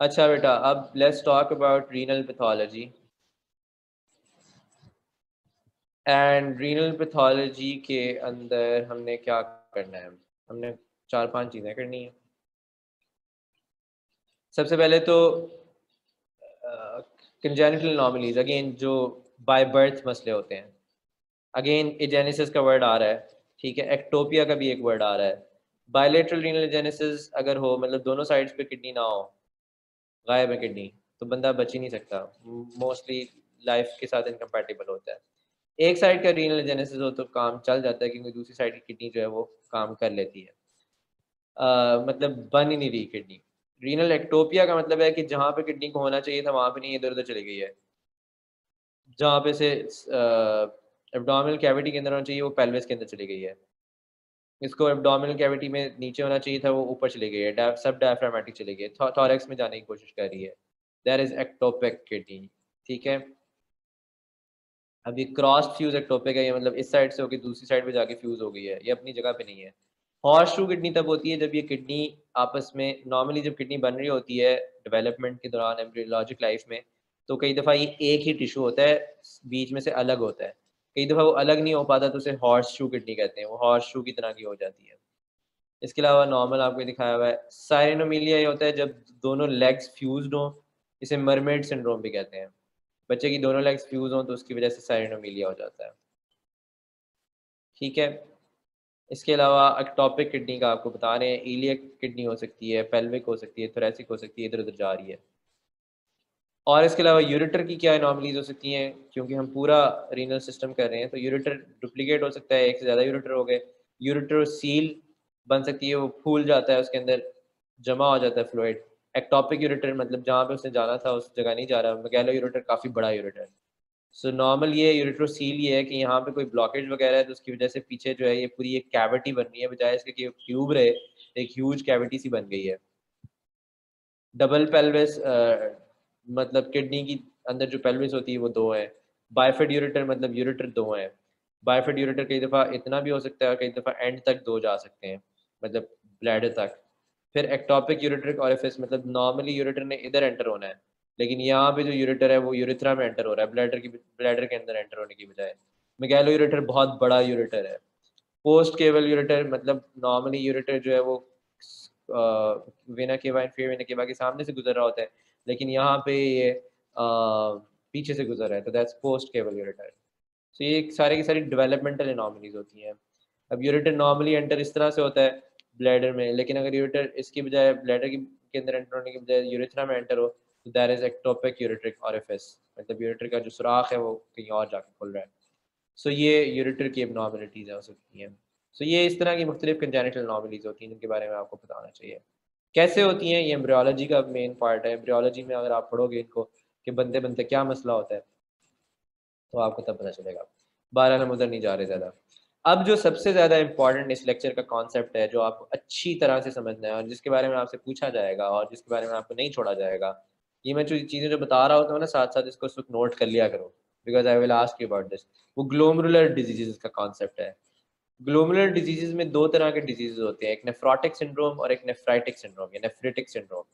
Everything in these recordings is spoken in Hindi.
अच्छा बेटा, अब let's talk about renal pathology and renal pathology के अंदर हमने क्या करना है? हमने चार पाँच चीज़ें करनी है। सबसे पहले तो कंजेनिटल नॉर्मलीज अगेन जो बाय बर्थ मसले होते हैं। अगेन एजेनेसिस का वर्ड आ रहा है, ठीक है? एक्टोपिया का भी एक वर्ड आ रहा है। बायोलेट्रल रीनल एजेनेसिस अगर हो मतलब दोनों साइड्स पे किडनी ना हो गायब है किडनी तो बंदा बच ही नहीं सकता। मोस्टली लाइफ के साथ इनकम्पैटिबल होता है। एक साइड का रीनल जेनेसिस हो तो काम चल जाता है क्योंकि दूसरी साइड की किडनी जो है वो काम कर लेती है। आ, मतलब बन ही नहीं रही किडनी। रीनल एक्टोपिया का मतलब है कि जहाँ पे किडनी को होना चाहिए था वहाँ पे नहीं इधर उधर चली गई है। जहाँ पे से एब्डोमिनल कैविटी के अंदर होना चाहिए वो पेल्विस के अंदर चली गई है। इसको एब्डोमिनल कैविटी में नीचे होना चाहिए था, वो ऊपर चली गई है सब डायफ्रामेटिक चली गई है। थॉरेक्स में जाने की कोशिश कर रही है। देर इज़ एक्टोपिक किडनी ठीक है? अभी क्रॉस फ्यूज एक्टोपिक है, ये मतलब इस साइड से होकर दूसरी साइड पे जाके फ्यूज हो गई है, ये अपनी जगह पे नहीं है। हॉर्स शू किडनी तब होती है जब ये किडनी आपस में नॉर्मली जब किडनी बन रही होती है डेवलपमेंट के दौरान एम्ब्रियोलॉजिक लाइफ में तो कई दफ़ा ये एक ही टिश्यू होता है, बीच में से अलग होता है। कई दफ़ा वो अलग नहीं हो पाता तो उसे हॉर्स शू किडनी कहते हैं। वो हॉर्स शू की तरह की हो जाती है। इसके अलावा नॉर्मल आपको दिखाया हुआ है। साइनोमिलिया ये होता है जब दोनों लेग्स फ्यूज हों, इसे मरमेड सिंड्रोम भी कहते हैं। बच्चे की दोनों लेग्स फ्यूज हों तो उसकी वजह से साइनोमिलिया हो जाता है। ठीक है। इसके अलावा अक्टॉपिक किडनी का आपको बता रहे हैं। इलियक किडनी हो सकती है पेल्विक हो सकती है थोरेसिक हो सकती है इधर उधर जा रही है। और इसके अलावा यूरिटर की क्या एनॉमलीज हो सकती हैं? क्योंकि हम पूरा रीनल सिस्टम कर रहे हैं तो यूरिटर डुप्लीकेट हो सकता है, एक से ज़्यादा यूरिटर हो गए। यूरिटर सील बन सकती है, वो फूल जाता है, उसके अंदर जमा हो जाता है फ्लोइड एक्टॉपिक यूरिटर मतलब जहाँ पे उसने जाना था, उस जगह नहीं जा रहा। मैगेलो यूरिटर काफ़ी बड़ा यूरिटर सो नॉर्मल ये यूरिटर सील ये है कि यहाँ पे कोई ब्लॉकेज वगैरह है तो उसकी वजह से पीछे जो है, ये पूरी एक कैविटी बन रही है, बजाय इसके कि ट्यूब रहे, एक ह्यूज कैविटी सी बन गई है। डबल पेल्विस मतलब किडनी की अंदर जो पेल्विस होती है वो दो है। बायफेड यूरिटर मतलब यूरिटर दो हैं। बायफेड यूरिटर कई दफ़ा इतना भी हो सकता है कई दफ़ा एंड तक दो जा सकते हैं मतलब ब्लैडर तक। फिर एक्टॉपिक यूरिट्रिक ऑरिफिस मतलब नॉर्मली यूरिटर ने इधर एंटर होना है, लेकिन यहाँ पे जो यूरिटर है वो यूरिथ्रा में एंटर हो रहा है ब्लैडर की ब्लैडर के अंदर एंटर होने की बजाय। मिगैलो यूरिटर बहुत बड़ा यूरिटर है। पोस्ट केवल यूरिटर मतलब नॉर्मली यूरिटर जो है वो वेना केवा वेना केवा के सामने से गुजर रहा होता है। लेकिन यहाँ पे ये पीछे से गुजर रहा है तो that's post caval ureter so ये सारे की सारी डेवलपमेंटल एनॉमलीज होती हैं। अब यूरिटर नॉर्मली एंटर इस तरह से होता है ब्लैडर में, लेकिन अगर यूरिटर इसकी बजाय ब्लैडर के अंदर एंटर होने की बजाय यूरिथ्रा में एंटर हो तो there is ectopic ureteric orifice मतलब यूरिटर का जो सुराख है, वो कहीं और जाके खुल रहा है। सो ये यूरिटर की एबनॉर्मलिटीज़ हो सकती हैं। सो ये इस तरह की मुख्तलिफ़ कंजेनिटल नॉर्मलीज होती हैं, जिनके बारे में आपको बताना चाहिए। कैसे होती हैं? ये एम्ब्रियोलॉजी का मेन पार्ट है। एम्ब्रियोलॉजी में अगर आप पढ़ोगे इनको कि बनते बनते क्या मसला होता है तो आपको तब पता चलेगा। बारह हम उधर नहीं जा रहे ज़्यादा। अब जो सबसे ज़्यादा इंपॉर्टेंट इस लेक्चर का कॉन्सेप्ट है, जो आपको अच्छी तरह से समझना है और जिसके बारे में आपसे पूछा जाएगा और जिसके बारे में आपको नहीं छोड़ा जाएगा, ये मैं जो चीज़ें जो बता रहा होता हूँ ना साथ साथ इसको नोट कर लिया करो। Because I will ask you about this वो ग्लोमरुलर डिज़ीज़ का कॉन्सेप्ट है। ग्लोमुलर डिजीजेस में दो तरह के डिजीजेस होते हैं, एक नेफ्रोटिक सिंड्रोम और एक नेफ्राइटिक सिंड्रोम या नेफ्रिटिक सिंड्रोम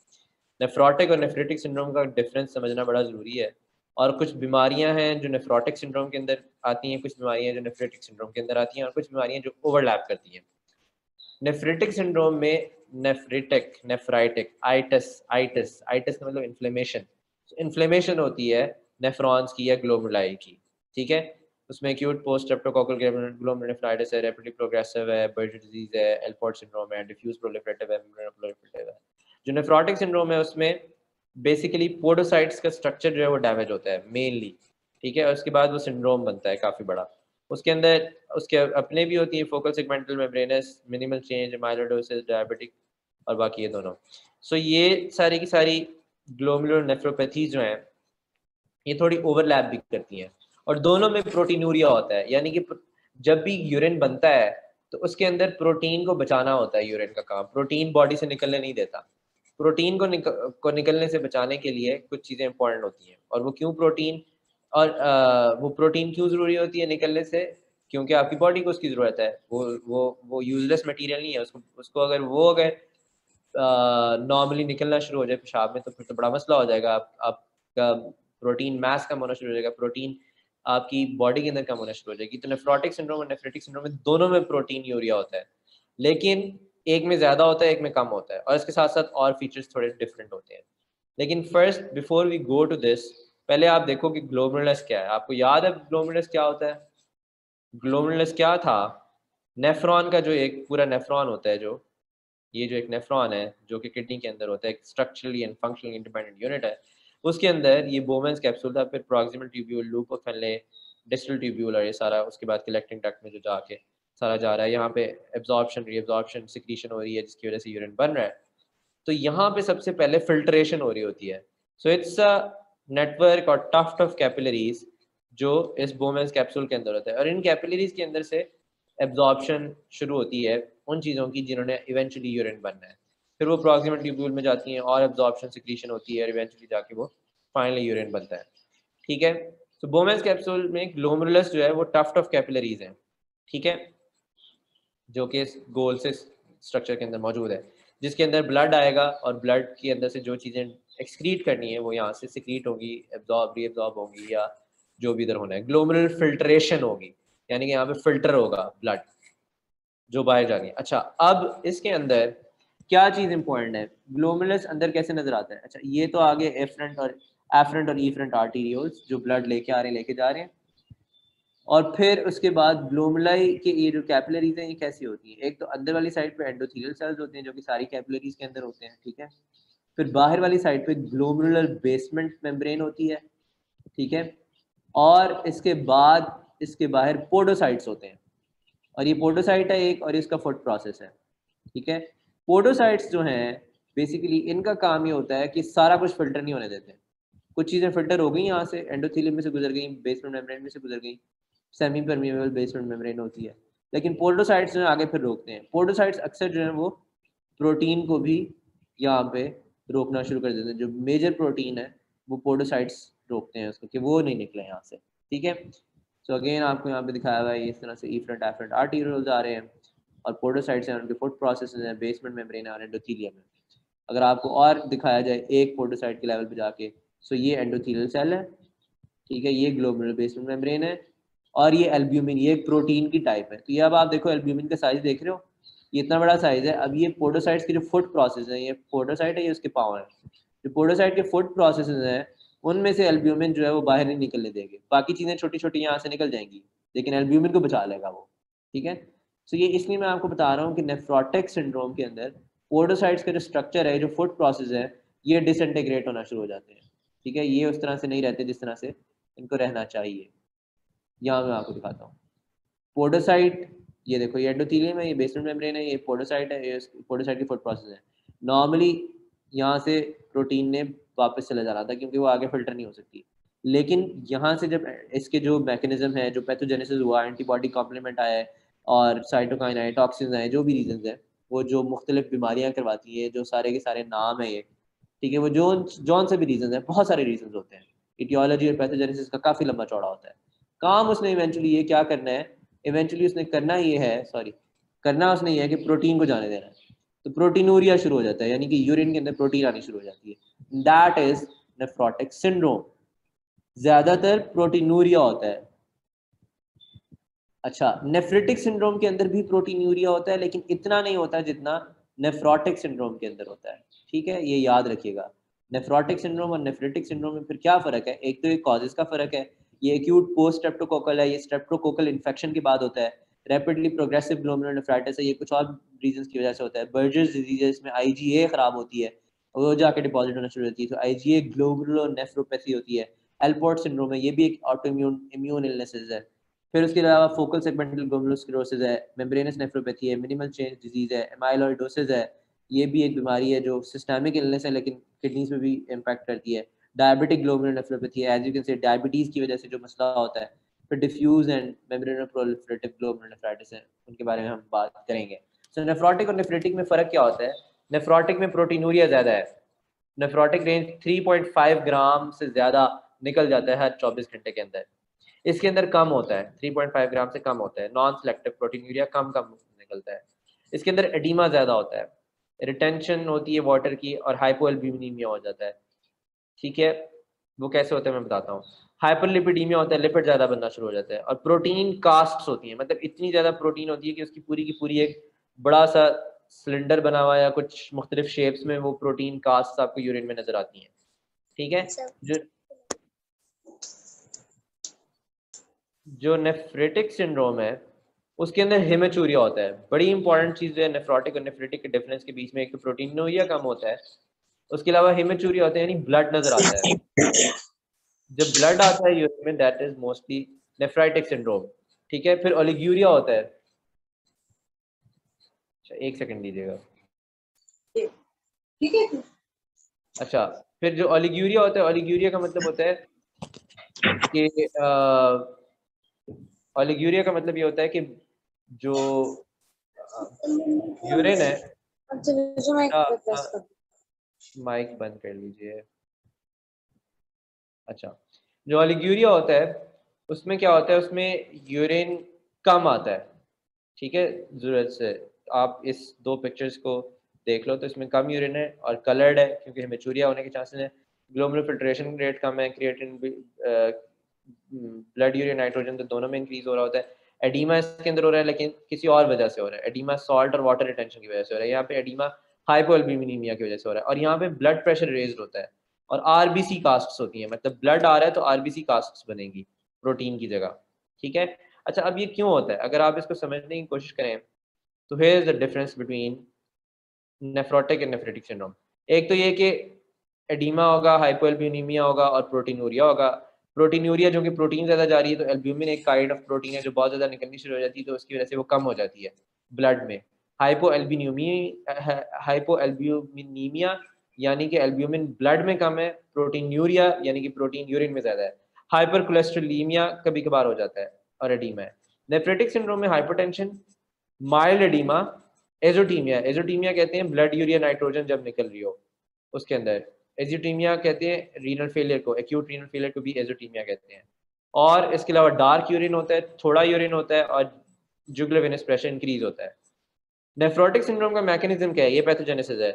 नेफ्रोटिक और नेफ्रिटिक सिंड्रोम का डिफरेंस समझना बड़ा ज़रूरी है। और कुछ बीमारियाँ हैं जो नेफ्रोटिक सिंड्रोम के अंदर आती हैं, कुछ बीमारियाँ जो नेफ्रेटिक सिंड्रोम के अंदर आती हैं, और कुछ बीमारियाँ जो ओवरलैप करती हैं। नेफ्रेटिक सिंड्रोम में nephritic nephritic itis itis itis का मतलब इन्फ्लेमेशन इन्फ्लेमेशन होती है नेफ्रॉन्स की या ग्लोमुलाई की, ठीक है? उसमें एक्यूट पोस्ट स्ट्रेप्टोकोकल ग्लोमेरुलाइटिस है रैपिडली प्रोग्रेसिव है बर्ड डिज़ीज़ है एल्फोर्ड सिंड्रोम है डिफ्यूज प्रोलिफरेटिव है है। जो नेफ्रोटिक सिंड्रोम है उसमें बेसिकली पोडोसाइट्स का स्ट्रक्चर जो है वो डैमेज होता है मेनली ठीक है? और उसके बाद वो सिंड्रोम बनता है काफ़ी बड़ा। उसके अंदर उसके अपने भी होती है focal segmental membranous minimal change amyloidosis diabetic और बाकी ये दोनों। सो so, ये सारी की सारी ग्लोमुलर नेफ्रोपैथीज जो हैं ये थोड़ी ओवरलैप भी करती हैं। और दोनों में प्रोटीनूरिया होता है यानी कि जब भी यूरिन बनता है तो उसके अंदर प्रोटीन को बचाना होता है यूरिन का काम। प्रोटीन बॉडी से निकलने नहीं देता। प्रोटीन को निक, को निकलने से बचाने के लिए कुछ चीज़ें इंपॉर्टेंट होती हैं। और वो क्यों प्रोटीन और आ, वो प्रोटीन क्यों ज़रूरी होती है निकलने से? क्योंकि आपकी बॉडी को उसकी ज़रूरत है। वो वो वो यूजलेस मटेरियल नहीं है। उसको उसको अगर वो अगर नॉर्मली निकलना शुरू हो जाए पेशाब में तो फिर तो बड़ा मसला हो जाएगा। आप, आपका प्रोटीन मास कम होना शुरू हो जाएगा। प्रोटीन आपकी बॉडी के अंदर कम होना शुरू हो जाएगी? तो नेफ्रोटिक सिंड्रोम और नेफ्रेटिक सिंड्रोम में दोनों में प्रोटीन यूरिया होता है। लेकिन एक में ज़्यादा होता है, एक में कम होता है। और इसके साथ साथ और फीचर्स थोड़े डिफरेंट होते हैं। लेकिन first before we go to this पहले आप देखो कि ग्लोमरलस क्या है। आपको याद है ग्लोमरलस क्या होता है? ग्लोमरलस क्या था? नेफ्रॉन का जो एक पूरा नेफ्रॉन होता है जो, ये जो एक नेफ्रॉन है, जो कि किडनी के अंदर होता है, एक structurally and functionally independent unit है उसके अंदर ये बोमेंस कैप्सूल था, फिर प्रॉक्सिमल ट्यूब्यूल लूप ऑफ़ फैले डिस्टल ट्यूब्यूल और ये सारा, उसके बाद कलेक्टिंग डक्ट में जो जाके सारा जा रहा है, यहाँ पे एब्जॉर्प्शन रीअब्जॉर्प्शन सिक्रीशन हो रही है, जिसकी वजह से यूरिन बन रहा है। तो यहाँ पे सबसे पहले फिल्ट्रेशन हो रही होती है। सो इट्स अ नेटवर्क और टफ्ट ऑफ़ कैपिलरीज जो इस बोमेंस कैप्सूल के अंदर होता है। और इन कैपिलरीज के अंदर से एब्जॉर्प्शन शुरू होती है उन चीज़ों की जिन्होंने इवेंचुअली यूरिन बनना है। फिर वो प्रॉक्सिमल ट्यूब्यूल में जाती हैं और एब्जॉर्प्शन सिक्रीशन होती है इवेंचुअली जाके वो फाइनली यूरिन बनता है। ठीक है? तो बोमेंस कैप्सूल में ग्लोमरुलस जो है, वो टफ्ट ऑफ़ कैपिलरीज हैं। ठीक है? जो कि गोल से स्ट्रक्चर के अंदर मौजूद है। जिसके अंदर ब्लड आएगा और ब्लड के अंदर से जो चीज़ें एक्सक्रीट करनी है, वो यहाँ से सिक्रीट होगी एब्जॉर्ब री एब्जॉर्ब होगी या जो भी इधर होना है। ग्लोमरल फिल्ट्रेशन होगी। यानी कि यहाँ पे फ़िल्टर होगा ब्लड जो बाहर जाएँगे अच्छा अब इसके अंदर क्या चीज़ इंपॉर्टेंट है? ग्लोमरलस अंदर कैसे नज़र आता है? अच्छा ये तो आगे एफरेंट और एफरेंट और ईफरेंट आर्टीरियोल्स जो ब्लड लेके आ रहे हैं, लेके जा रहे हैं। और फिर उसके बाद ग्लोमलाई के ये जो कैपिलरीज हैं, ये कैसी होती हैं? एक तो अंदर वाली साइड पे एंडोथीलियल सेल्स होते हैं, जो कि सारी कैपिलरीज के अंदर होते हैं, ठीक है? फिर बाहर वाली साइड पे ग्लोमुलर बेसमेंट मेम्ब्रेन होती है, ठीक है? और इसके बाद इसके बाहर पोडोसाइट्स होते हैं। और ये पोडोसाइट है एक और इसका फुट प्रोसेस है, ठीक है? पोडोसाइट्स जो हैं बेसिकली इनका काम ये होता है कि सारा कुछ फ़िल्टर नहीं होने देते। कुछ चीज़ें फ़िल्टर हो गई यहाँ से एंडोथीलियम में से गुजर गई बेसमेंट मेम्ब्रेन में से गुजर गई सेमी परमिएबल बेसमेंट मेम्ब्रेन होती है। लेकिन पोल्डोसाइट्स जो आगे फिर रोकते हैं। पोल्डोसाइट्स अक्सर जो है वो प्रोटीन को भी यहाँ पे रोकना शुरू कर देते हैं। जो मेजर प्रोटीन है, वो पोल्डोसाइट्स रोकते हैं उसको कि वो नहीं निकले यहाँ से। ठीक है? सो अगेन आपको यहाँ पे दिखाया हुआ है इस तरह से ईफ्रंट एफ्रंट आर्टीरियल्स आ रहे हैं। और पोडोसाइट्स हैं, उनके फुट प्रोसेस हैं बेसमेंट मेम्ब्रेन रहे एंडोथीलियम में अगर आपको और दिखाया जाए एक पोडोसाइट के लेवल पे जाके सो ये एंडोथीलियल सेल है, ठीक है, ये ग्लोबुलर बेसमेंट मेम्ब्रेन है, और ये एल्ब्यूमिन ये एक प्रोटीन की टाइप है। तो ये अब आप देखो एल्ब्यूमिन का साइज़ देख रहे हो, ये इतना बड़ा साइज़ है। अब ये पोडोसाइट्स के जो फुट प्रोसेस है, ये पोडोसाइट है ये उसके पावर है? जो पोडोसाइट के फुट प्रोसेस हैं, उनमें से एल्ब्यूमिन जो है वो बाहर नहीं निकलने देंगे। बाकी चीज़ें छोटी छोटी यहाँ से निकल जाएँगी, लेकिन एल्ब्यूमिन को बचा लेगा वो, ठीक है? तो ये इसलिए मैं आपको बता रहा हूँ कि नेफ्रोटिक सिंड्रोम के अंदर पोडोसाइट्स का जो स्ट्रक्चर है, जो फ़ूड प्रोसेस है, ये डिसइंटीग्रेट होना शुरू हो जाते हैं। ठीक है? ये उस तरह से नहीं रहते जिस तरह से इनको रहना चाहिए। यहाँ मैं आपको दिखाता हूँ। पोडोसाइट ये देखो, ये एंडोथीलियम है, ये बेसमेंट मेम्ब्रेन है, ये पोडोसाइट है, ये पोडोसाइट की फुट प्रोसेस है। नॉर्मली यहाँ से प्रोटीन ने वापस चला जा रहा था क्योंकि वो आगे फ़िल्टर नहीं हो सकती। लेकिन यहाँ से जब इसके जो मैकेनिज्म है, जो पैथोजेनेसिस हुआ एंटीबॉडी कॉम्प्लीमेंट आया है और साइटोकाइन आए टॉक्सिन आए जो भी रीजन है, वो जो मुख्तलिफ़ बीमारियाँ करवाती है, जो सारे के सारे नाम है ये, ठीक है? वो जो, जौन से भी रीजन है, बहुत सारे रीजन होते हैं। इटियोलॉजी और पैथोजेनेसिस का काफ़ी लंबा चौड़ा होता है। काम उसने इवेंचुअली ये क्या करना है? इवेंचुअली उसने करना ये है सॉरी करना उसने ये है कि प्रोटीन को जाने देना है। तो प्रोटीनूरिया शुरू हो जाता है, यानी कि यूरिन के अंदर प्रोटीन आनी शुरू हो जाती है। दैट इज़ नेफ्रोटिक सिंड्रोम ज़्यादातर प्रोटीनूरिया होता है। अच्छा नेफ्रिटिक सिंड्रोम के अंदर भी प्रोटीनूरिया होता है, लेकिन इतना नहीं होता जितना नेफ्रोटिक सिंड्रोम के अंदर होता है। ठीक है? ये याद रखिएगा। नेफ्रोटिक सिंड्रोम और नेफ्रिटिक सिंड्रोम में फिर क्या फ़र्क है? एक तो एक कॉजेज का फ़र्क है। ये एक्यूट पोस्ट स्ट्रेप्टोकोकल है, ये स्ट्रेप्टोकोकल इन्फेक्शन के बाद होता है। रैपिडली प्रोग्रेसिव ग्लोमेरुलर है, ये कुछ और रीजंस की वजह से होता है। बर्जर्स डिज़ीज़ इसमें आईजीए खराब होती है, वो जाके डिपॉजिट होना शुरू होती है। तो आईजीए ग्लोमेरुलर नेफ्रोपैथी होती है। एल्पोर्ट सिंड्रोम है, ये भी एक ऑटो इम्यून इम्यून इलनेसेस है। फिर उसके अलावा फोकल सेगमेंटल ग्लोमेरुलोस्क्लेरोसिस है मेम्ब्रेनस नेफ्रोपैथी है मिनिमल चेंज डिज़ीज़ है एमाइलॉइडोसिस है ये भी एक बीमारी है जो सिस्टमिक इलनेस है लेकिन किडनीज में भी इम्पैक्ट करती है। डायबिटिक ग्लोमेरुलर नेफ्रोपैथी है as you can say diabetes की वजह से जो मसला होता है फिर diffuse and membranous proliferative glomerular nephritis है उनके बारे में हम बात करेंगे। सो so, नेफ्रोटिक और नेफ्रेटिक में फ़र्क क्या होता है? नेफ्रोटिक में प्रोटीनूरिया ज़्यादा है। नेफ्रोटिक रेंज 3.5 ग्राम से ज़्यादा निकल जाता है हर 24 घंटे के अंदर। इसके अंदर कम होता है 3.5 ग्राम से कम होता है नॉन सेलेक्टिव प्रोटीनूरिया कम कम निकलता है। इसके अंदर एडीमा ज़्यादा होता है रिटेंशन होती है वाटर की और हाइपोएल्ब्यूमिनीमिया हो जाता है। ठीक है? वो कैसे होता है मैं बताता हूँ। हाइपरलिपिडीमिया होता है लिपिड ज़्यादा बनना शुरू हो जाता है और प्रोटीन कास्ट होती है। मतलब इतनी ज़्यादा प्रोटीन होती है कि उसकी पूरी की पूरी एक बड़ा सा सिलेंडर बना हुआ या कुछ मुख्तलिफ़ शेप्स में वो प्रोटीन कास्ट आपको यूरिन में नज़र आती हैं। ठीक है। जो जो नेफ्रेटिक सिंड्रोम है उसके अंदर हेमेचूरिया होता है। बड़ी इंपॉर्टेंट चीज़ है नेफ्रोटिक और नेफ्रेटिक के डिफरेंस के बीच में एक तो प्रोटीन नोरिया कम होता है। उसके अलावा हेमेचूरिया होता है यानी ब्लड नज़र आता है। जब ब्लड आता है यूरिन में that is mostly nephritic syndrome ठीक है फिर ओलिग्यूरिया होता है। अच्छा एक सेकंड दीजिएगा। ठीक है। अच्छा फिर जो ओलिग्यूरिया होता है ओलिग्यूरिया का मतलब होता है कि ओलिग्यूरिया का मतलब ये होता है कि जो यूरिन है। माइक बंद कर लीजिए। अच्छा जो ऑलिग्यूरिया होता है उसमें क्या होता है? उसमें यूरिन कम आता है। ठीक है? ज़रूरत से। आप इस दो पिक्चर्स को देख लो तो इसमें कम यूरिन है और कलर्ड है क्योंकि मेचूरिया होने के चांसेस हैं। ग्लोबल फिल्ट्रेशन रेट कम है क्रिएटिन ब्लड, यूरिन, नाइट्रोजन तो दोनों में इंक्रीज हो रहा होता है। एडीमा इसके अंदर हो रहा है, लेकिन किसी और वजह से हो रहा है। एडीमा सॉल्ट और वाटर रिटेंशन की वजह से हो रहा है। यहाँ पे एडीमा हाइपोएल्ब्यूमिनीमिया की वजह से हो रहा है। और यहाँ पे ब्लड प्रेशर रेज होता है। और आरबीसी कास्ट होती है। मतलब ब्लड आ रहा है तो आरबीसी कास्ट बनेगी प्रोटीन की जगह। ठीक है? अच्छा अब ये क्यों होता है? अगर आप इसको समझने की कोशिश करें तो here is the difference between nephrotic and nephritic syndrome एक तो ये कि एडीमा होगा हाइपोएल्ब्यूनीमिया होगा और प्रोटीनूरिया होगा। प्रोटीनूरिया जो कि प्रोटीन ज़्यादा जा रही है तो एल्ब्यूमिन एक काइंड ऑफ़ प्रोटीन है जो बहुत ज़्यादा निकलनी शुरू हो जाती है तो उसकी वजह से वो कम हो जाती है ब्लड में। हाइपो हाइपो एल्ब्यूमिनीमिया यानी कि एल्ब्यूमिन ब्लड में कम है प्रोटीन यूरिया यानी कि प्रोटीन यूरिन में ज़्यादा है। हाइपर कोलेस्ट्रोलीमिया कभी कभार हो जाता है और एडीमा है। नेफ्रेटिक सिंड्रोम में hypertension mild oedema azotaemia azotaemia कहते हैं ब्लड यूरिया नाइट्रोजन जब निकल रही हो, उसके अंदर। एजोटीमिया कहते हैं रीनल फेलियर को एक्यूट रीनल फेलियर को भी एजोटीमिया कहते हैं। और इसके अलावा डार्क यूरिन होता है, थोड़ा यूरिन होता है और जुगलर वेनस प्रेशर इंक्रीज होता है। नेफ्रोटिक सिंड्रोम का मैकेनिज्म क्या है? ये पैथोजेनेसिस है।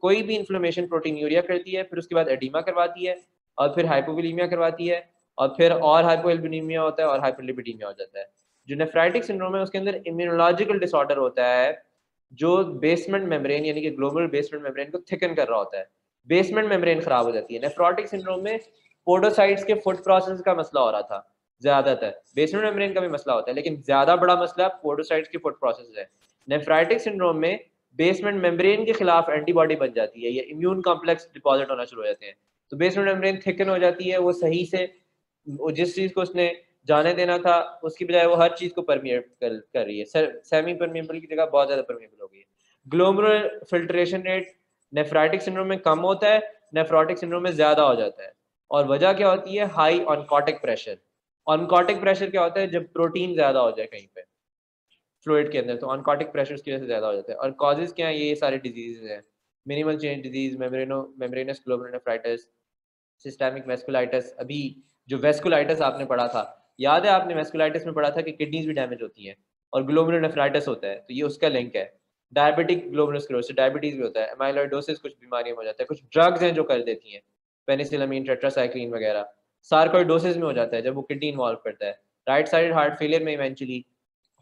कोई भी इन्फ्लेमेशन प्रोटीन यूरिया करती है, फिर उसके बाद एडिमा करवाती है और फिर हाइपोविलीमिया करवाती है और फिर और हाइपोएल्बिनीमिया होता है और हाइपोलिपिडीमिया हो जाता है। जो नेफ्राइटिक सिंड्रोम है, उसके अंदर इम्यूनोलॉजिकल डिसऑर्डर होता है, जो बेसमेंट मेम्ब्रेन यानी कि ग्लोबल बेसमेंट मेम्ब्रेन को थिकन कर रहा होता है। बेसमेंट मेम्ब्रेन खराब हो जाती है। नेफ्रोटिक सिंड्रोम में पोडोसाइट्स के फुट प्रोसेस का मसला हो रहा था ज़्यादातर। बेसमेंट मेम्ब्रेन का भी मसला होता है लेकिन ज़्यादा बड़ा मसला पोडोसाइट्स के फुट प्रोसेस है। नेफ्राइटिक सिंड्रोम में बेसमेंट मेम्ब्रेन के खिलाफ एंटीबॉडी बन जाती है या इम्यून कॉम्प्लेक्स डिपॉजिट होना शुरू हो जाते हैं। तो बेसमेंट मेम्ब्रेन थिकन हो जाती है वो सही से जिस चीज़ को उसने जाने देना था उसकी बजाय वो हर चीज़ को परमिएट कर, कर रही है। सेमी परमिएबल की जगह बहुत ज़्यादा परमिएबल हो गई है। Glomerular filtration rate nephritic syndrome में कम होता है, नेफ्रोटिक सिंड्रोम में ज़्यादा हो जाता है। और वजह क्या होती है? High oncotic pressure oncotic pressure क्या होता है? जब प्रोटीन ज़्यादा हो जाए कहीं पे फ्लूड के अंदर तो अनकॉटिक प्रेशर की वजह से ज़्यादा हो जाता है। और कॉजेज क्या है? ये सारे डिज़ीज़ हैं। मिनिमल चेंज डिज़ीज़ मेमरेनो मेमरेनस ग्लोबरनेफ्राइटिस सिस्टेमिक वेस्कुलाइटिस अभी जो वेस्कुलाइटिस आपने पढ़ा था, याद है आपने वेस्कुलाइटिस में पढ़ा था कि किडनीज भी डैमेज होती हैं और ग्लोबरनेफ्राइटिस होता है तो ये उसका लिंक है। डायबिटिक ग्लोबरस्क्लोसिस डायबिटीज़ भी होता है एमाइलोइडोसिस कुछ बीमारियों में हो जाता है, कुछ ड्रग्स हैं जो कर देती हैं पेनिसिलामीन टेट्रासाइक्लिन वगैरह। सार्कोइडोसिस में हो जाता है, जब वो किडनी इन्वॉल्व करता है। राइट साइड हार्ट फेलियर में इवेंचुअली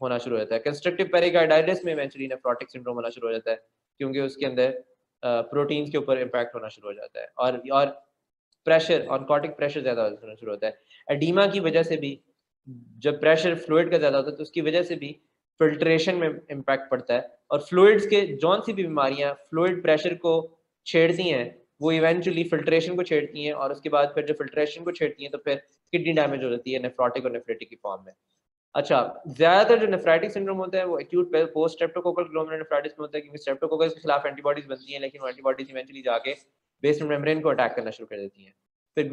होना शुरू हो जाता है। कंस्ट्रक्टिव पेरिकार्डाइटिस में इवेंचुअली नेफ्रोटिक सिंड्रोम होना शुरू हो जाता है, क्योंकि उसके अंदर प्रोटीन्स के ऊपर इम्पैक्ट होना शुरू हो जाता है। और और प्रेशर ऑनकॉटिक प्रेशर ज़्यादा होना शुरू होता है। एडीमा की वजह से भी, जब प्रेशर फ्लूड का ज़्यादा होता है तो उसकी वजह से भी फिल्ट्रेशन में इम्पैक्ट पड़ता है। और फ्लूड्स के जौन सी भी बीमारियाँ फ्लूड प्रेशर को छेड़ती हैं, वो इवेंचुअली फिल्ट्रेशन को छेड़ती हैं और उसके बाद फिर जो फिल्ट्रेशन को छेड़ती हैं तो फिर किडनी डैमेज हो जाती है नेफ्रोटिक और नेफ्रेटिक की फॉर्म में। अच्छा ज़्यादातर जो नेफ्राइटिक सिंड्रोम होता है वो एक्यूट पोस्ट स्ट्रेप्टोकोकल ग्लोमेरुलोनेफ्राइटिस में होता है, क्योंकि स्ट्रेप्टोकोकस के खिलाफ एंटीबॉडीज बनती हैं, लेकिन वो एंटीबॉडीज इवेंचुअली जाके बेसमेंट मेम्ब्रेन को अटैक करना शुरू कर देती हैं। फिर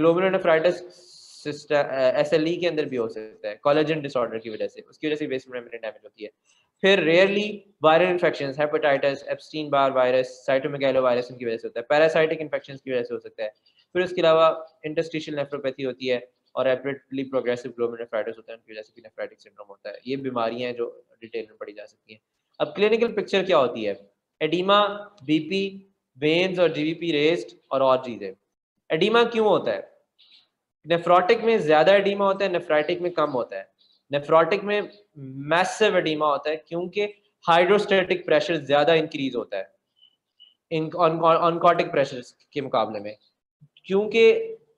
ग्लोमेरुलोनेफ्राइटिस एसएलई के अंदर भी हो सकता है कोलेजन डिसऑर्डर की वजह से, उसकी वजह से बेसमेंट मेम्ब्रेन डैमेज होती है। फिर rarely viral infections hepatitis Epstein Barr virus cytomegalo virus की वजह से होता है पैरासाइटिक इन्फेक्शंस की वजह से हो सकता है। फिर उसके अलावा इंटरस्टिशियल नेफ्रोपैथी होती है और रैपिडली प्रोग्रेसिव ग्लोमेरुलोनेफ्राइटिस होता है, उनकी वजह से भी नेफ्राइटिक सिंड्रोम होता है। ये बीमारियाँ जो डिटेल में पढ़ी जा सकती हैं। अब क्लिनिकल पिक्चर क्या होती है? एडीमा बीपी वेन्स और जीवीपी रेस्ड और और चीज़ें। एडीमा क्यों होता है? नेफ्रोटिक में ज़्यादा एडीमा होता है नेफ्राइटिक में कम होता है। नेफ्रोटिक में मैसिव एडीमा होता है, क्योंकि हाइड्रोस्टेटिक प्रेशर ज़्यादा इंक्रीज होता है। ऑनकॉटिक प्रेशर के मुकाबले में। क्योंकि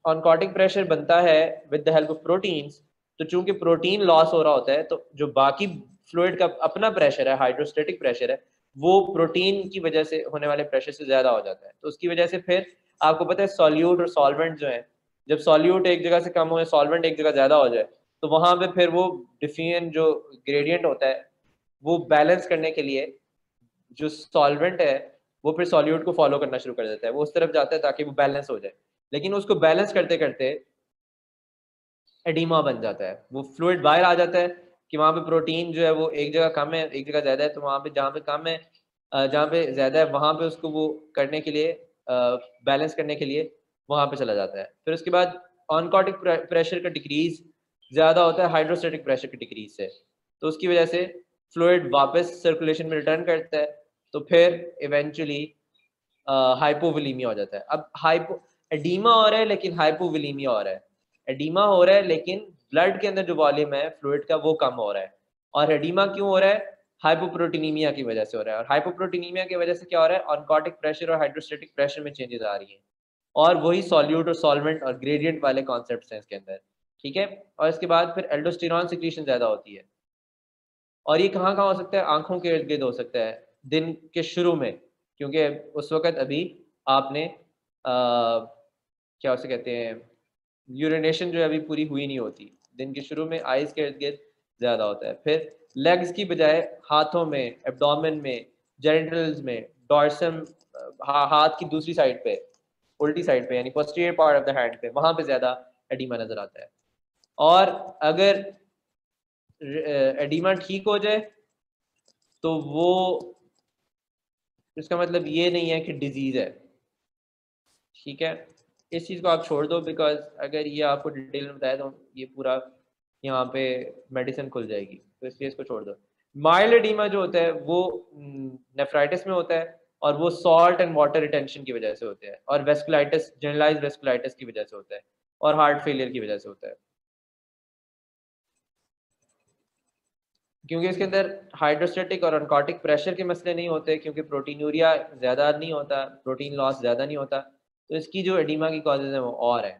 ऑनकॉटिक प्रेशर बनता है with the help of proteins तो चूँकि प्रोटीन लॉस हो रहा होता है तो जो बाकी फ्लूड का अपना प्रेशर है हाइड्रोस्टेटिक प्रेशर है, वो प्रोटीन की वजह से होने वाले प्रेशर से ज़्यादा हो जाता है। तो उसकी वजह से फिर आपको पता है सॉल्यूट और सॉल्वेंट जो है जब सॉल्यूट एक जगह से कम हो या सॉल्वेंट एक जगह ज़्यादा हो जाए तो वहाँ पे फिर वो डिफियन जो ग्रेडियंट होता है, वो बैलेंस करने के लिए जो सॉल्वेंट है, वो फिर सॉल्यूट को फॉलो करना शुरू कर देता है। वो उस तरफ़ जाता है ताकि वो बैलेंस हो जाए। लेकिन उसको बैलेंस करते करते एडीमा बन जाता है। वो फ्लूड बाहर आ जाता है कि वहाँ पे प्रोटीन जो है वो एक जगह कम है, एक जगह ज़्यादा है तो वहाँ पे जहाँ पे कम है जहाँ पे ज़्यादा है, वहाँ पे उसको वो करने के लिए बैलेंस करने के लिए वहाँ पे चला जाता है। फिर उसके बाद ऑनकॉटिक प्रेशर का डिक्रीज ज़्यादा होता है हाइड्रोस्टेटिक प्रेशर के डिक्रीज से तो उसकी वजह से फ्लूड वापस सर्कुलेशन में रिटर्न करता है तो फिर इवेंचुअली हाइपोविलीमिया हो जाता है। अब हाइपो एडीमा हो रहा है, लेकिन हाइपोविलीमिया हो रहा है। एडीमा हो रहा है, लेकिन ब्लड के अंदर जो वॉल्यूम है फ्लूड का, वो कम हो रहा है। और एडीमा क्यों हो रहा है? हाइपोप्रोटीनीमिया की वजह से हो रहा है। और हाइपोप्रोटीनीमिया की वजह से क्या हो रहा है? ऑनकॉटिक प्रेशर और हाइड्रोस्टेटिक प्रेशर में चेंजेस आ रही है। और वही सॉल्यूट और सॉल्वेंट और ग्रेडियंट वाले कॉन्सेप्ट हैं इसके अंदर ठीक है? और इसके बाद फिर एल्डोस्टेरॉन सिक्रीशन ज़्यादा होती है। और ये कहाँ कहाँ हो सकता है? आँखों के इर्द गिर्द हो सकता है दिन के शुरू में क्योंकि उस वक्त अभी आपने आ, क्या उसे कहते हैं यूरिनेशन जो है अभी पूरी हुई नहीं होती। दिन के शुरू में आइज़ के इर्द गिर्द ज़्यादा होता है। फिर लेग्स की बजाय हाथों में एब्डोमेन में जेनिटल्स में डॉर्सम हा, हाथ की दूसरी साइड पे उल्टी साइड पे, यानी posterior part of the hand पे, वहाँ पे ज़्यादा एडिमा नज़र आता है। और अगर एडिमा ठीक हो जाए तो वो, इसका मतलब ये नहीं है कि डिज़ीज़ है। ठीक है? इस चीज़ को आप छोड़ दो बिकॉज़ अगर ये आपको डिटेल में बताया तो ये पूरा यहाँ पे मेडिसिन खुल जाएगी। तो इसलिए इसको छोड़ दो। माइल्ड एडीमा जो होता है, वो नेफ्राइटिस में होता है। और वो सॉल्ट एंड वाटर रिटेंशन की वजह से होते हैं और वेस्कुलाइटिस जनरलाइज वेस्कुलाइटिस की वजह से होता है और हार्ट फेलियर की वजह से होता है। क्योंकि इसके अंदर हाइड्रोस्टेटिक और अनकॉटिक प्रेशर के मसले नहीं होते, क्योंकि प्रोटीन यूरिया ज़्यादा नहीं होता प्रोटीन लॉस ज़्यादा नहीं होता तो इसकी जो एडिमा की कॉजेज है वो और है।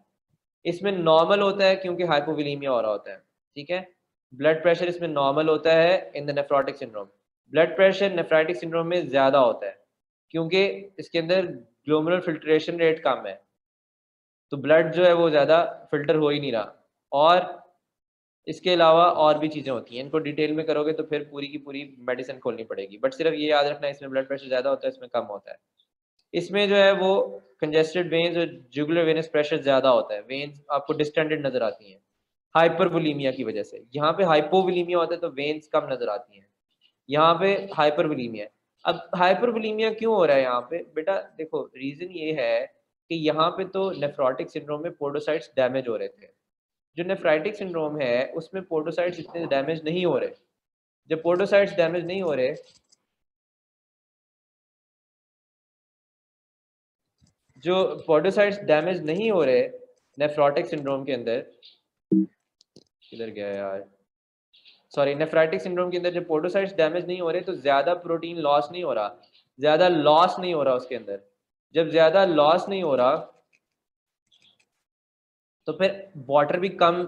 इसमें नॉर्मल होता है क्योंकि हाइपोविलीमिया और होता है, ठीक है? ब्लड प्रेशर इसमें नॉर्मल होता है in the nephrotic syndrome blood pressure nephritic syndrome में ज़्यादा होता है। क्योंकि इसके अंदर ग्लोमरल फिल्ट्रेशन रेट कम है। तो ब्लड जो है वो ज़्यादा फ़िल्टर हो ही नहीं रहा। और इसके अलावा और भी चीज़ें होती हैं। इनको डिटेल में करोगे तो फिर पूरी की पूरी मेडिसिन खोलनी पड़ेगी। बट सिर्फ़ ये याद रखना, इसमें ब्लड प्रेशर ज़्यादा होता है, इसमें कम होता है। इसमें जो है वो कंजेस्टेड वेन्स और जुगुलर वेनस प्रेशर ज़्यादा होता है। वेन्स आपको डिस्टेंडेड नज़र आती हैं। हाइपरवोलीमिया की वजह से। यहाँ पे हाइपोवोलीमिया होता है तो वेन्स कम नज़र आती हैं। यहाँ पे हाइपरवोलीमिया अब हाइपरवोलीमिया क्यों हो रहा है यहाँ पे? बेटा देखो रीज़न ये है कि यहाँ पे तो नेफ्रोटिक सिंड्रोम में पोडोसाइट्स डैमेज हो रहे थे। जो नेफ्राइटिक सिंड्रोम है, उसमें पोडोसाइट्स इतने डैमेज नहीं हो रहे। जब पोडोसाइट्स डैमेज नहीं हो रहे, जो पोडोसाइट्स डैमेज नहीं हो रहे नेफ्रोटिक सिंड्रोम के अंदर, किधर गया यार? सॉरी नेफ्राइटिक सिंड्रोम के अंदर जब पोडोसाइट्स डैमेज नहीं हो रहे तो ज़्यादा प्रोटीन लॉस नहीं हो रहा। ज़्यादा लॉस नहीं हो रहा उसके अंदर। जब ज़्यादा लॉस नहीं हो रहा तो फिर वाटर भी कम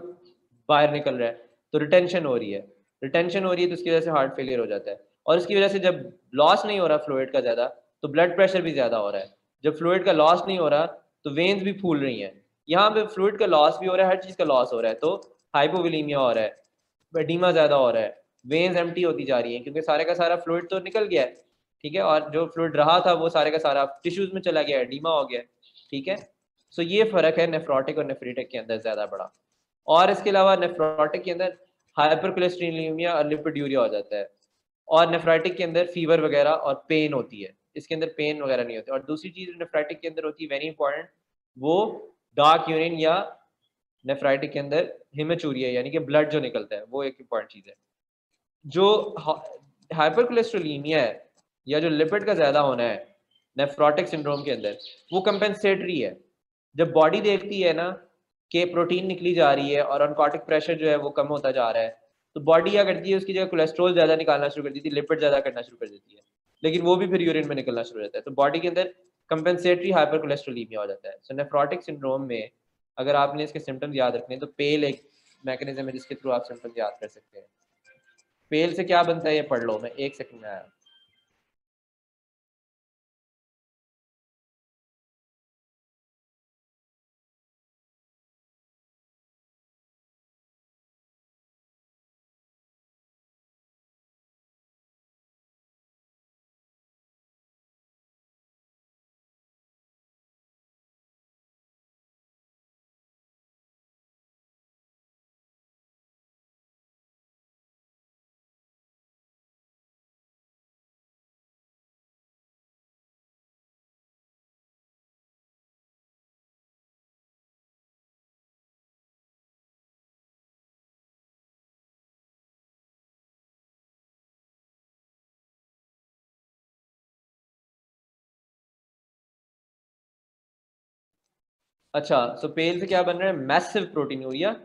बाहर निकल रहा है तो रिटेंशन हो रही है। रिटेंशन हो रही है तो उसकी वजह से हार्ट फेलियर हो जाता है। और इसकी वजह से जब लॉस नहीं हो रहा फ्लूड का ज़्यादा तो ब्लड प्रेशर भी ज़्यादा हो रहा है। जब फ्लूड का लॉस नहीं हो रहा तो वेन्स भी फूल रही हैं। यहाँ पे फ्लूड का लॉस भी हो रहा है, हर चीज़ का लॉस हो रहा है तो हाइपोविलीमिया हो रहा है। एडीमा ज़्यादा हो रहा है। वेन्स एम्प्टी होती जा रही है, क्योंकि सारे का सारा फ्लूड तो निकल गया है, ठीक है? और जो फ्लूड रहा था, वो सारे का सारा टिश्यूज में चला गया एडीमा हो गया ठीक है? सो ये फ़र्क है नेफ्रोटिक और नेफ्रीटिक के अंदर ज़्यादा बड़ा। और इसके अलावा नेफ्रोटिक के अंदर हाइपर कोलेस्ट्रीनिया और लिपिड्यूरिया हो जाता है। और नेफ्राइटिक के अंदर फीवर वगैरह और पेन होती है। इसके अंदर पेन वगैरह नहीं होती। और दूसरी चीज़ नेफ्राइटिक के अंदर होती है वेरी इंपॉर्टेंट वो डार्क यूरिन या नेफ्राइटिक के अंदर हिमेचूरिया यानी कि ब्लड जो निकलता है, वो एक इंपॉर्टेंट चीज़ है। जो हाइपर कोलेस्ट्रोलीमिया है, या जो लिपिड का ज़्यादा होना है नेफ्रोटिक सिंड्रोम के अंदर, वो कंपेंसेटरी है। जब बॉडी देखती है ना कि प्रोटीन निकली जा रही है और अनकॉटिक प्रेशर जो है वो कम होता जा रहा है तो बॉडी क्या करती है, उसकी जगह कोलेस्ट्रॉल ज़्यादा निकालना शुरू कर देती है लिपिड ज़्यादा करना शुरू कर देती है। लेकिन वो भी फिर यूरिन में निकलना शुरू हो जाता है। तो बॉडी के अंदर कंपेंसेटरी हाइपर कोलेस्ट्रोलीमिया हो जाता है। सो नेफ्रोटिक सिंड्रोम में अगर आपने इसके सिम्टम्स याद रखने तो पेल एक मैकेनिज्म है जिसके थ्रू आप सिम्टम्स याद कर सकते हैं। पेल से क्या बनता है ये पढ़ लो, मैं एक सेकंड में आया अच्छा सो पेल से क्या बन रहा है? मैसिव प्रोटीन यूरिया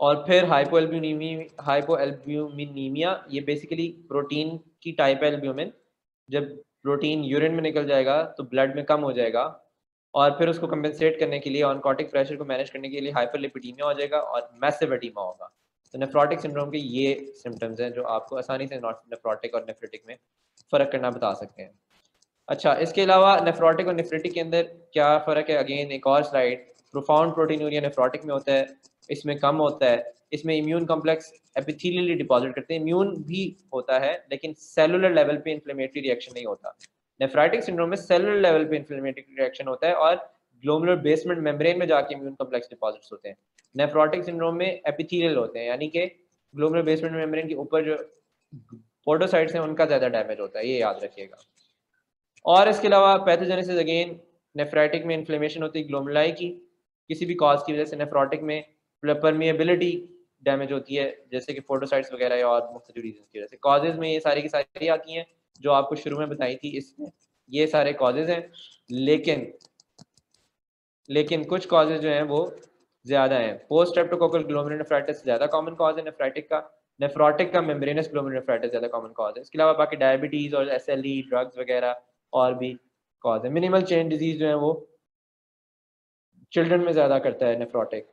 और फिर हाइपोएल्ब्यूमी हाइपोएल्ब्यूमिनीमिया ये बेसिकली प्रोटीन की टाइप है एल्ब्यूमिन जब प्रोटीन यूरिन में निकल जाएगा तो ब्लड में कम हो जाएगा। और फिर उसको कंपेंसेट करने के लिए ऑनकॉटिक प्रेशर को मैनेज करने के लिए हाइपरलिपिडीमिया हो जाएगा और मैसिव एडीमा होगा। तो नेफ्रोटिक सिंड्रोम के ये सिम्टम्स हैं, जो आपको आसानी से नॉट नेफ्रोटिक और नेफ्रेटिक में फ़र्क करना बता सकते हैं। अच्छा इसके अलावा नेफ्रोटिक और नेफ्रेटिक के अंदर क्या फ़र्क है? अगेन एक और स्लाइड प्रोफाउंड प्रोटीनूरिया नेफ्रोटिक में होता है, इसमें कम होता है। इसमें इम्यून कॉम्प्लेक्स एपिथेलियली डिपॉजिट करते हैं। इम्यून भी होता है, लेकिन सेलुलर लेवल पे इन्फ्लेमेटरी रिएक्शन नहीं होता। नेफ्राइटिक सिंड्रोम में सेलुलर लेवल पे इन्फ्लेमेटरी रिएक्शन होता है और ग्लोमुलर बेसमेंट मेम्ब्रेन में जाके इम्यून कॉम्प्लेक्स डिपॉजिट्स होते हैं। नेफ्रोटिक सिंड्रोम में एपिथेलियल होते हैं, यानी कि ग्लोमुलर बेसमेंट मेम्ब्रेन के ऊपर जो पोडोसाइट्स हैं, उनका ज़्यादा डैमेज होता है। ये याद रखिएगा। और इसके अलावा पैथोजेनेसिस अगेन नेफ्राइटिक में इन्फ्लेमेशन होती है ग्लोमलाई की, किसी भी कॉज की वजह से नेफ्रोटिक में परमिएबिलिटी डैमेज होती है, जैसे कि फोटोसाइट्स वगैरह या और मुख्त रीजन की वजह से। कॉजेज में ये सारी की सारी आती हैं, जो आपको शुरू में बताई थी इसमें। ये सारे कॉजेज हैं, लेकिन लेकिन कुछ कॉजेज जो हैं वो ज़्यादा हैं। पोस्ट स्ट्रेप्टोकोकल ग्लोमेरुलर ज़्यादा कॉमन कॉज है नेफ्राइटिक का। नेफ्रोटिक का मेम्ब्रेनस ग्लोमेरुलर ज़्यादा कॉमन कॉज है। इसके अलावा बाकी डायबिटीज़ और एसएलई ड्रग्स वगैरह और भी कॉज है। मिनिमल चेन डिज़ीज़ जो है वो चिल्ड्रन में ज़्यादा करता है नेफ्रोटिक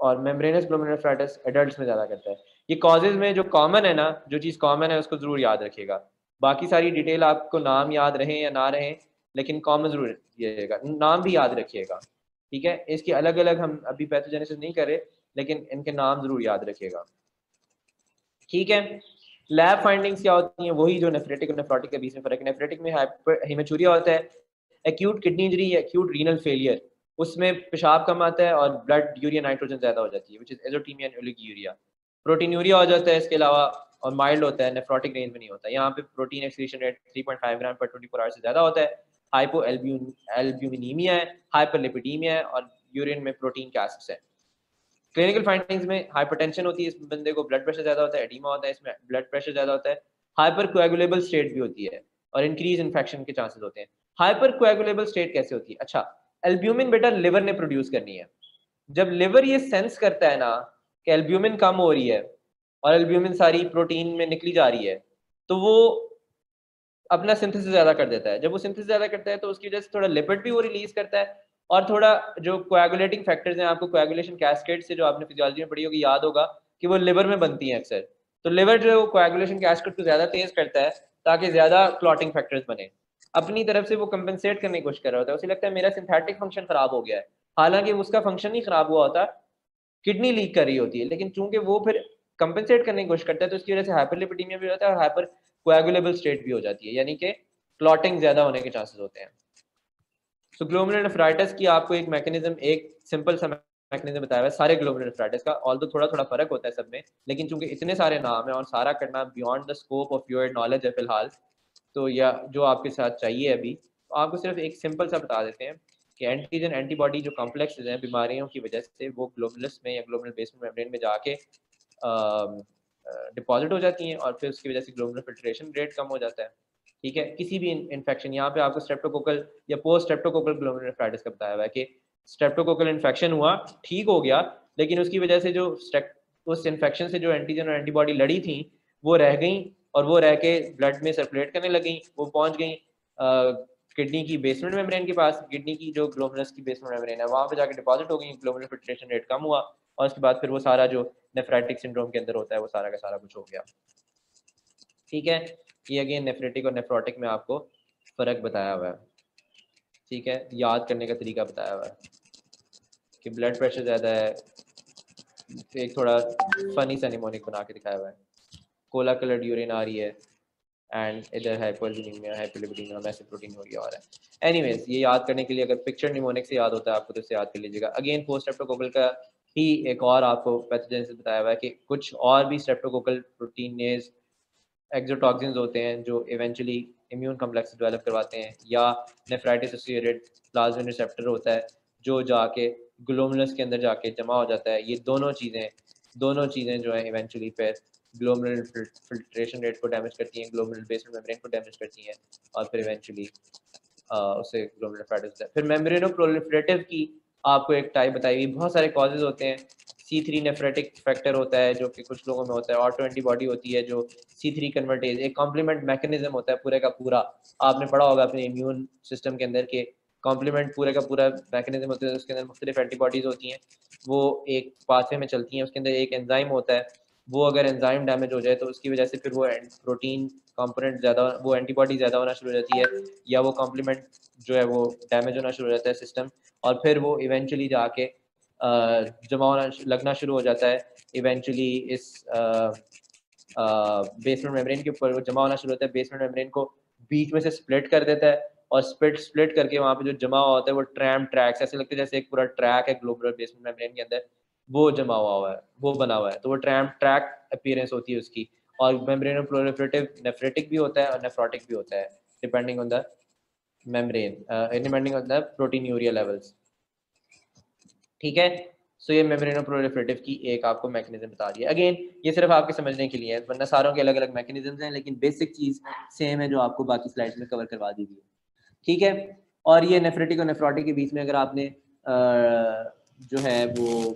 और मेम्ब्रेनस ग्लोमेरुलनेफ्राइटिस एडल्ट्स में ज़्यादा करता है। ये कॉजेज में जो कॉमन है ना, जो चीज़ कॉमन है, उसको ज़रूर याद रखिएगा। बाकी सारी डिटेल आपको नाम याद रहे या ना रहे, लेकिन कॉमन ज़रूर रखिएगा। नाम भी याद रखिएगा, ठीक है? इसके अलग अलग हम अभी पैथोजेनेसिस नहीं करे लेकिन इनके नाम ज़रूर याद रखिएगा, ठीक है? लैब फाइंडिंग्स क्या होती हैं? वही जो नेफ्रेटिक और नेफ्रोटिक के बीच में फ़र्क है। नेफ्रेटिक में हिमेचूरिया होता है एक्यूट किडनी इंजरी या एक्यूट रीनल फेलियर उसमें पेशाब कम आता है और ब्लड यूरिया नाइट्रोजन ज़्यादा हो जाती है which is azotaemia urea proteinuria हो जाता है इसके अलावा और माइल्ड होता है नेफ्रोटिक रेंज में नहीं होता है। यहाँ पे प्रोटीन एक्सक्रीशन रेट 3.5 ग्राम पर 24 आवर से ज़्यादा होता है। हाइपो एल्ब्यूमिनीमिया है हाइपरलिपिडीमिया है और यूरिन में प्रोटीन कैसेस है। क्लिनिकल फाइंडिंग्स में हाइपरटेंशन होती है इस बंदे को ब्लड प्रेशर ज़्यादा होता है एडीमा होता है, इसमें ब्लड प्रेशर ज़्यादा होता है। हाइपर कोएगुलेबल स्टेट भी होती है और इंक्रीज इन्फेक्शन के चांसेस होते हैं। हाइपर कोएगुलेबल स्टेट कैसे होती है? अच्छा एल्ब्यूमिन बेटा लिवर ने प्रोड्यूस करनी है। जब लिवर ये सेंस करता है ना कि एल्ब्यूमिन कम हो रही है और एल्ब्यूमिन सारी प्रोटीन में निकली जा रही है तो वो अपना सिंथेसिस ज़्यादा कर देता है। जब वो सिंथेसिस ज़्यादा करता है तो उसकी वजह से थोड़ा लिपिड भी वो रिलीज़ करता है और थोड़ा जो कोएगुलेटिंग फैक्टर्स हैं, आपको कोएगुलेशन कैस्केड से जो आपने फिजियोलॉजी में पढ़ी होगी, याद होगा कि वो लिवर में बनती हैं अक्सर। तो लिवर जो वो कोएगुलेशन कैस्केड को ज़्यादा तेज करता है, ताकि ज़्यादा क्लॉटिंग फैक्टर्स बने। अपनी तरफ़ से वो कंपेंसेट करने की कोशिश कर रहा होता है। उसे लगता है मेरा सिंथेटिक फ़ंक्शन खराब हो गया है। हालाँकि उसका फ़ंक्शन ही खराब हुआ होता किडनी लीक कर रही होती है, लेकिन चूँकि वो फिर कंपेंसेट करने की कोशिश करता है तो उसकी वजह से हाइपरलिपिडीमिया भी होता है और हाइपर कोएगुलेबल स्टेट भी हो जाती है। यानी कि क्लॉटिंग ज़्यादा होने के चांसेस होते हैं। सो ग्लोमेरुलर नेफ्राइटिस की आपको एक मैकेनिज्म एक सिंपल सा मैकेनिज्म बताया हुआ है, सारे ग्लोमेरुलर नेफ्राइटिस का ऑल तो थोड़ा थोड़ा फ़र्क होता है सब में, लेकिन चूँकि इतने सारे नाम है और सारा करना beyond the scope of your knowledge है फ़िलहाल तो या जो आपके साथ चाहिए अभी तो आपको सिर्फ़ एक सिंपल सा बता देते हैं कि एंटीजन एंटीबॉडी जो कॉम्प्लेक्स हैं, बीमारियों की वजह से वो ग्लोबुलस में या ग्लोबुलर बेसमेंट मेम्ब्रेन में जाके डिपॉजिट हो जाती हैं और फिर उसकी वजह से ग्लोबुलर फिल्ट्रेशन रेट कम हो जाता है। ठीक है? किसी भी इन्फेक्शन यहाँ पे आपको स्ट्रेप्टोकोकल या पोस्ट स्ट्रेप्टोकोकल ग्लोमेरुलनेफ्राइटिस का बताया हुआ है कि स्ट्रेप्टोकोकल इन्फेक्शन हुआ, ठीक हो गया, लेकिन उसकी वजह से जो उस इन्फेक्शन से जो एंटीजन और एंटीबॉडी लड़ी थी, वो रह गई और वो रह के ब्लड में सर्कुलेट करने लग वो पहुँच गई किडनी की बेसमेंट मेम्ब्रेन के पास किडनी की जो ग्लोमरस की बेसमेंट मेम्ब्रेन है, वहाँ पे जाके डिपॉजिट हो गई ग्लोमरल फिल्ट्रेशन रेट कम हुआ और उसके बाद फिर वो सारा जो नेफ्राइटिक सिंड्रोम के अंदर होता है, वो सारा का सारा कुछ हो गया। ठीक है? ये अगेन नेफ्रेटिक और नेफ्रोटिक में आपको फ़र्क बताया हुआ है। ठीक है? याद करने का तरीका बताया हुआ है कि ब्लड प्रेशर ज़्यादा है। एक थोड़ा फनी सा निमोनिक बना के दिखाया हुआ है। कोला कलर्ड यूरिन आ रही है एंड इधर हाइपोलिमिया हाइपोलिपिडीमिया मैसिव प्रोटीन हो गया और है। एनीवेज ये याद करने के लिए अगर पिक्चर निमोनिक से याद होता है, आपको तो इसे याद कर लीजिएगा। अगेन पोस्ट स्ट्रेप्टोकोकल का ही एक और आपको पैथोजेनेसिस बताया हुआ है कि कुछ और भी स्ट्रेप्टोकोकल प्रोटीनेज एक्जोटॉक्सिन्स होते हैं जो इवेंचुअली इम्यून कम्प्लेक्स डेवलप करवाते हैं, या नेफ्राइटिस एसोसिएटेड प्लाज्मिन रिसेप्टर होता है, जो जाके ग्लोमुलस के अंदर जाके जमा हो जाता है। ये दोनों चीज़ें दोनों चीज़ें जो हैं इवेंचुअली फिर ग्लोमरल फिल्ट्रेशन रेट को डैमेज करती हैं ग्लोमरल बेसमेंट मेम्ब्रेन को डैमेज करती हैं, और फिर इवेंचुअली उससे ग्लोमरल फैट होता है फिर मेम्ब्रेनो प्रोलिफरेटिव की आपको एक टाइप बताई हुई बहुत सारे कॉजेज होते हैं। सी थ्री नेफ्रेटिक फैक्टर होता है, जो कि कुछ लोगों में होता है ऑटो एंटीबॉडी होती है, जो सी थ्री कन्वर्टेज एक कॉम्प्लीमेंट मैकेनिज्म होता है पूरे का पूरा। आपने पढ़ा होगा अपने इम्यून सिस्टम के अंदर के कॉम्प्लीमेंट पूरे का पूरा मैकेनिज्म होता है, उसके अंदर मुख्तलिफ़ एंटीबॉडीज होती हैं। वो एक पाथे में चलती हैं, उसके अंदर एक एंजाइम होता है। वो अगर एंजाइम डैमेज हो जाए तो उसकी वजह से फिर वो प्रोटीन कंपोनेंट ज़्यादा, वो एंटीबॉडी ज़्यादा होना शुरू हो जाती है, या वो कॉम्प्लीमेंट जो है वो डैमेज होना शुरू हो जाता है सिस्टम और फिर वो इवेंचुअली जाके जमा होना लगना शुरू हो जाता है इवेंचुअली इस बेसमेंट मेम्ब्रेन के ऊपर जमा होना शुरू होता है बेसमेंट मेम्ब्रेन को बीच में से स्प्लिट कर देता है और स्प्लिट स्प्लिट करके वहाँ पे जो जमा हुआ होता है वो ट्रैम ट्रैक्स ऐसे लगते हैं जैसे एक पूरा ट्रैक है ग्लोबल बेसमेंट मेम्ब्रेन के अंदर, वो जमा हुआ हुआ है, वो बना हुआ है तो वो ट्रैम ट्रैक अपीयरेंस होती है उसकी और मेम्ब्रेनो प्रोलिफरेटिव नेफ्रेटिक भी होता है और नेफ्रोटिक भी होता है depending on the membrane depending on the proteinuria levels ठीक है? सो ये मेम्ब्रेनो प्रोलिफरेटिव की एक आपको मैकेनिज्म बता दिया अगेन ये सिर्फ़ आपके समझने के लिए है वरना सारों के अलग अलग मैकेनिज्म हैं लेकिन बेसिक चीज़ सेम है जो आपको बाकी स्लाइड्स में कवर करवा दी गई है। ठीक है? और ये नेफ्रेटिक और नेफ्रोटिक के बीच में अगर आपने आ, जो है वो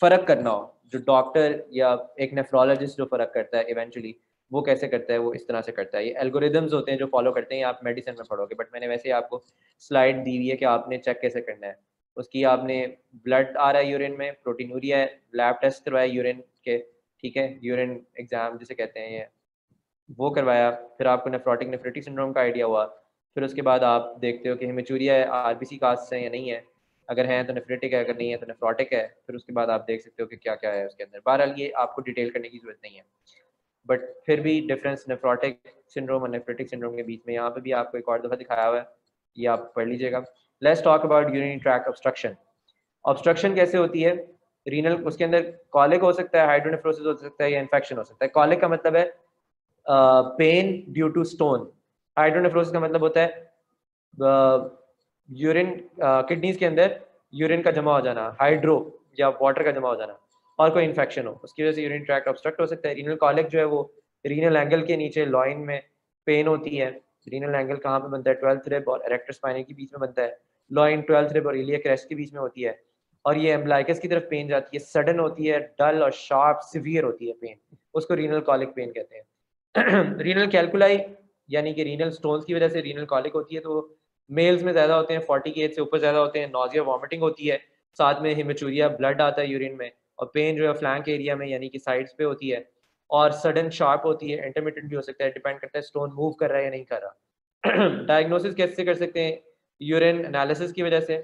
फ़र्क करना हो जो डॉक्टर या एक नेफ्रोलॉजिस्ट जो फ़र्क करता है इवेंचुअली वो कैसे करता है वो इस तरह से करता है। ये एल्गोरिदम्स होते हैं जो फॉलो करते हैं आप मेडिसिन में पढ़ोगे बट मैंने वैसे ही आपको स्लाइड दी हुई है कि आपने चेक कैसे करना है। उसकी आपने ब्लड आ रहा है यूरिन में प्रोटीनूरिया है लैब टेस्ट करवाया यूरिन के, ठीक है? यूरिन एग्ज़ाम जिसे कहते हैं ये, वो करवाया, फिर आपको नेफ्रोटिक नेफ्रेटिक सिंड्रोम का आइडिया हुआ, फिर उसके बाद आप देखते हो कि हेमेचूरिया है आरबीसी कास्ट है या नहीं है, अगर है तो नेफ्रेटिक है, अगर नहीं है तो नेफ्रोटिक है, फिर उसके बाद आप देख सकते हो कि क्या क्या है उसके अंदर। बहरहाल ये आपको डिटेल करने की ज़रूरत नहीं है बट फिर भी डिफरेंस नेफ्रोटिक सिंड्रोम और नेफ्रेटिक सिंड्रोम के बीच में, यहाँ पे भी आपको एक और दफ़ा दिखाया हुआ है, ये आप पढ़ लीजिएगा। Let's talk about urine tract obstruction obstruction कैसे होती है? रीनल उसके अंदर कॉलिक हो सकता है हाइड्रोनेफ्रोसिस हो सकता है या इन्फेक्शन हो सकता है। कॉलिक का मतलब है pain due to stone hydronephrosis का मतलब होता है यूरिन किडनीज के अंदर यूरिन का जमा हो जाना हाइड्रो या वाटर का जमा हो जाना, और कोई इन्फेक्शन हो। उसकी वजह से यूरिन ट्रैक ऑब्स्ट्रक्ट हो सकता है। रीनल कॉलिक जो है वो रीनल एंगल के नीचे लॉइन में पेन होती है। रीनल एंगल कहाँ पे बनता है? ट्वेल्थ रिब और एरेक्टर स्पाइनल के बीच में बनता है। लॉइन ट्वेल्थ रिब और इलिया क्रेस्ट के बीच में होती है। और ये एम्बलाइकस की तरफ़ पेन जाती है। सडन होती है डल और शार्प सिवियर होती है पेन उसको रीनल कॉलिक पेन कहते हैं। रीनल कैलकुलाई यानी कि रीनल स्टोन्स की वजह से रीनल कॉलिक होती है तो मेल्स में ज़्यादा होते हैं फोर्टी के एज से ऊपर ज़्यादा होते हैं। नोजिया वॉमिटिंग होती है। साथ में हिमेचूरिया ब्लड आता है यूरिन में। और पेन जो है फ्लैंक एरिया में, यानी कि साइड्स पे होती है। और सडन शार्प होती है इंटरमीडियट भी हो सकता है। डिपेंड करता है स्टोन मूव कर रहा है या नहीं कर रहा। डायग्नोसिस कैसे कर सकते हैं? यूरिन एनालिसिस की वजह से,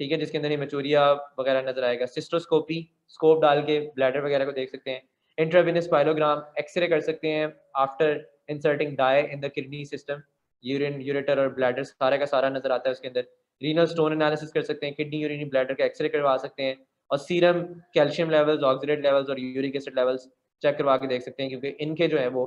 ठीक है, जिसके अंदर हिमेचूरिया वगैरह नज़र आएगा। सिस्टोस्कोपी स्कोप डाल के ब्लैडर वगैरह को देख सकते हैं। इंट्राविनस पायलोग्राम एक्सरे कर सकते हैं after inserting dye in the kidney system urine ureter और ब्लैडर सारा का सारा नज़र आता है उसके अंदर। रीनल स्टोन एनालिसिस कर सकते हैं किडनी यूरिन ब्लैडर का एक्सरे करवा सकते हैं। और serum calcium levels oxalate levels और यूरिक एसिड लेवल्स चेक करवा के देख सकते हैं क्योंकि इनके जो है वो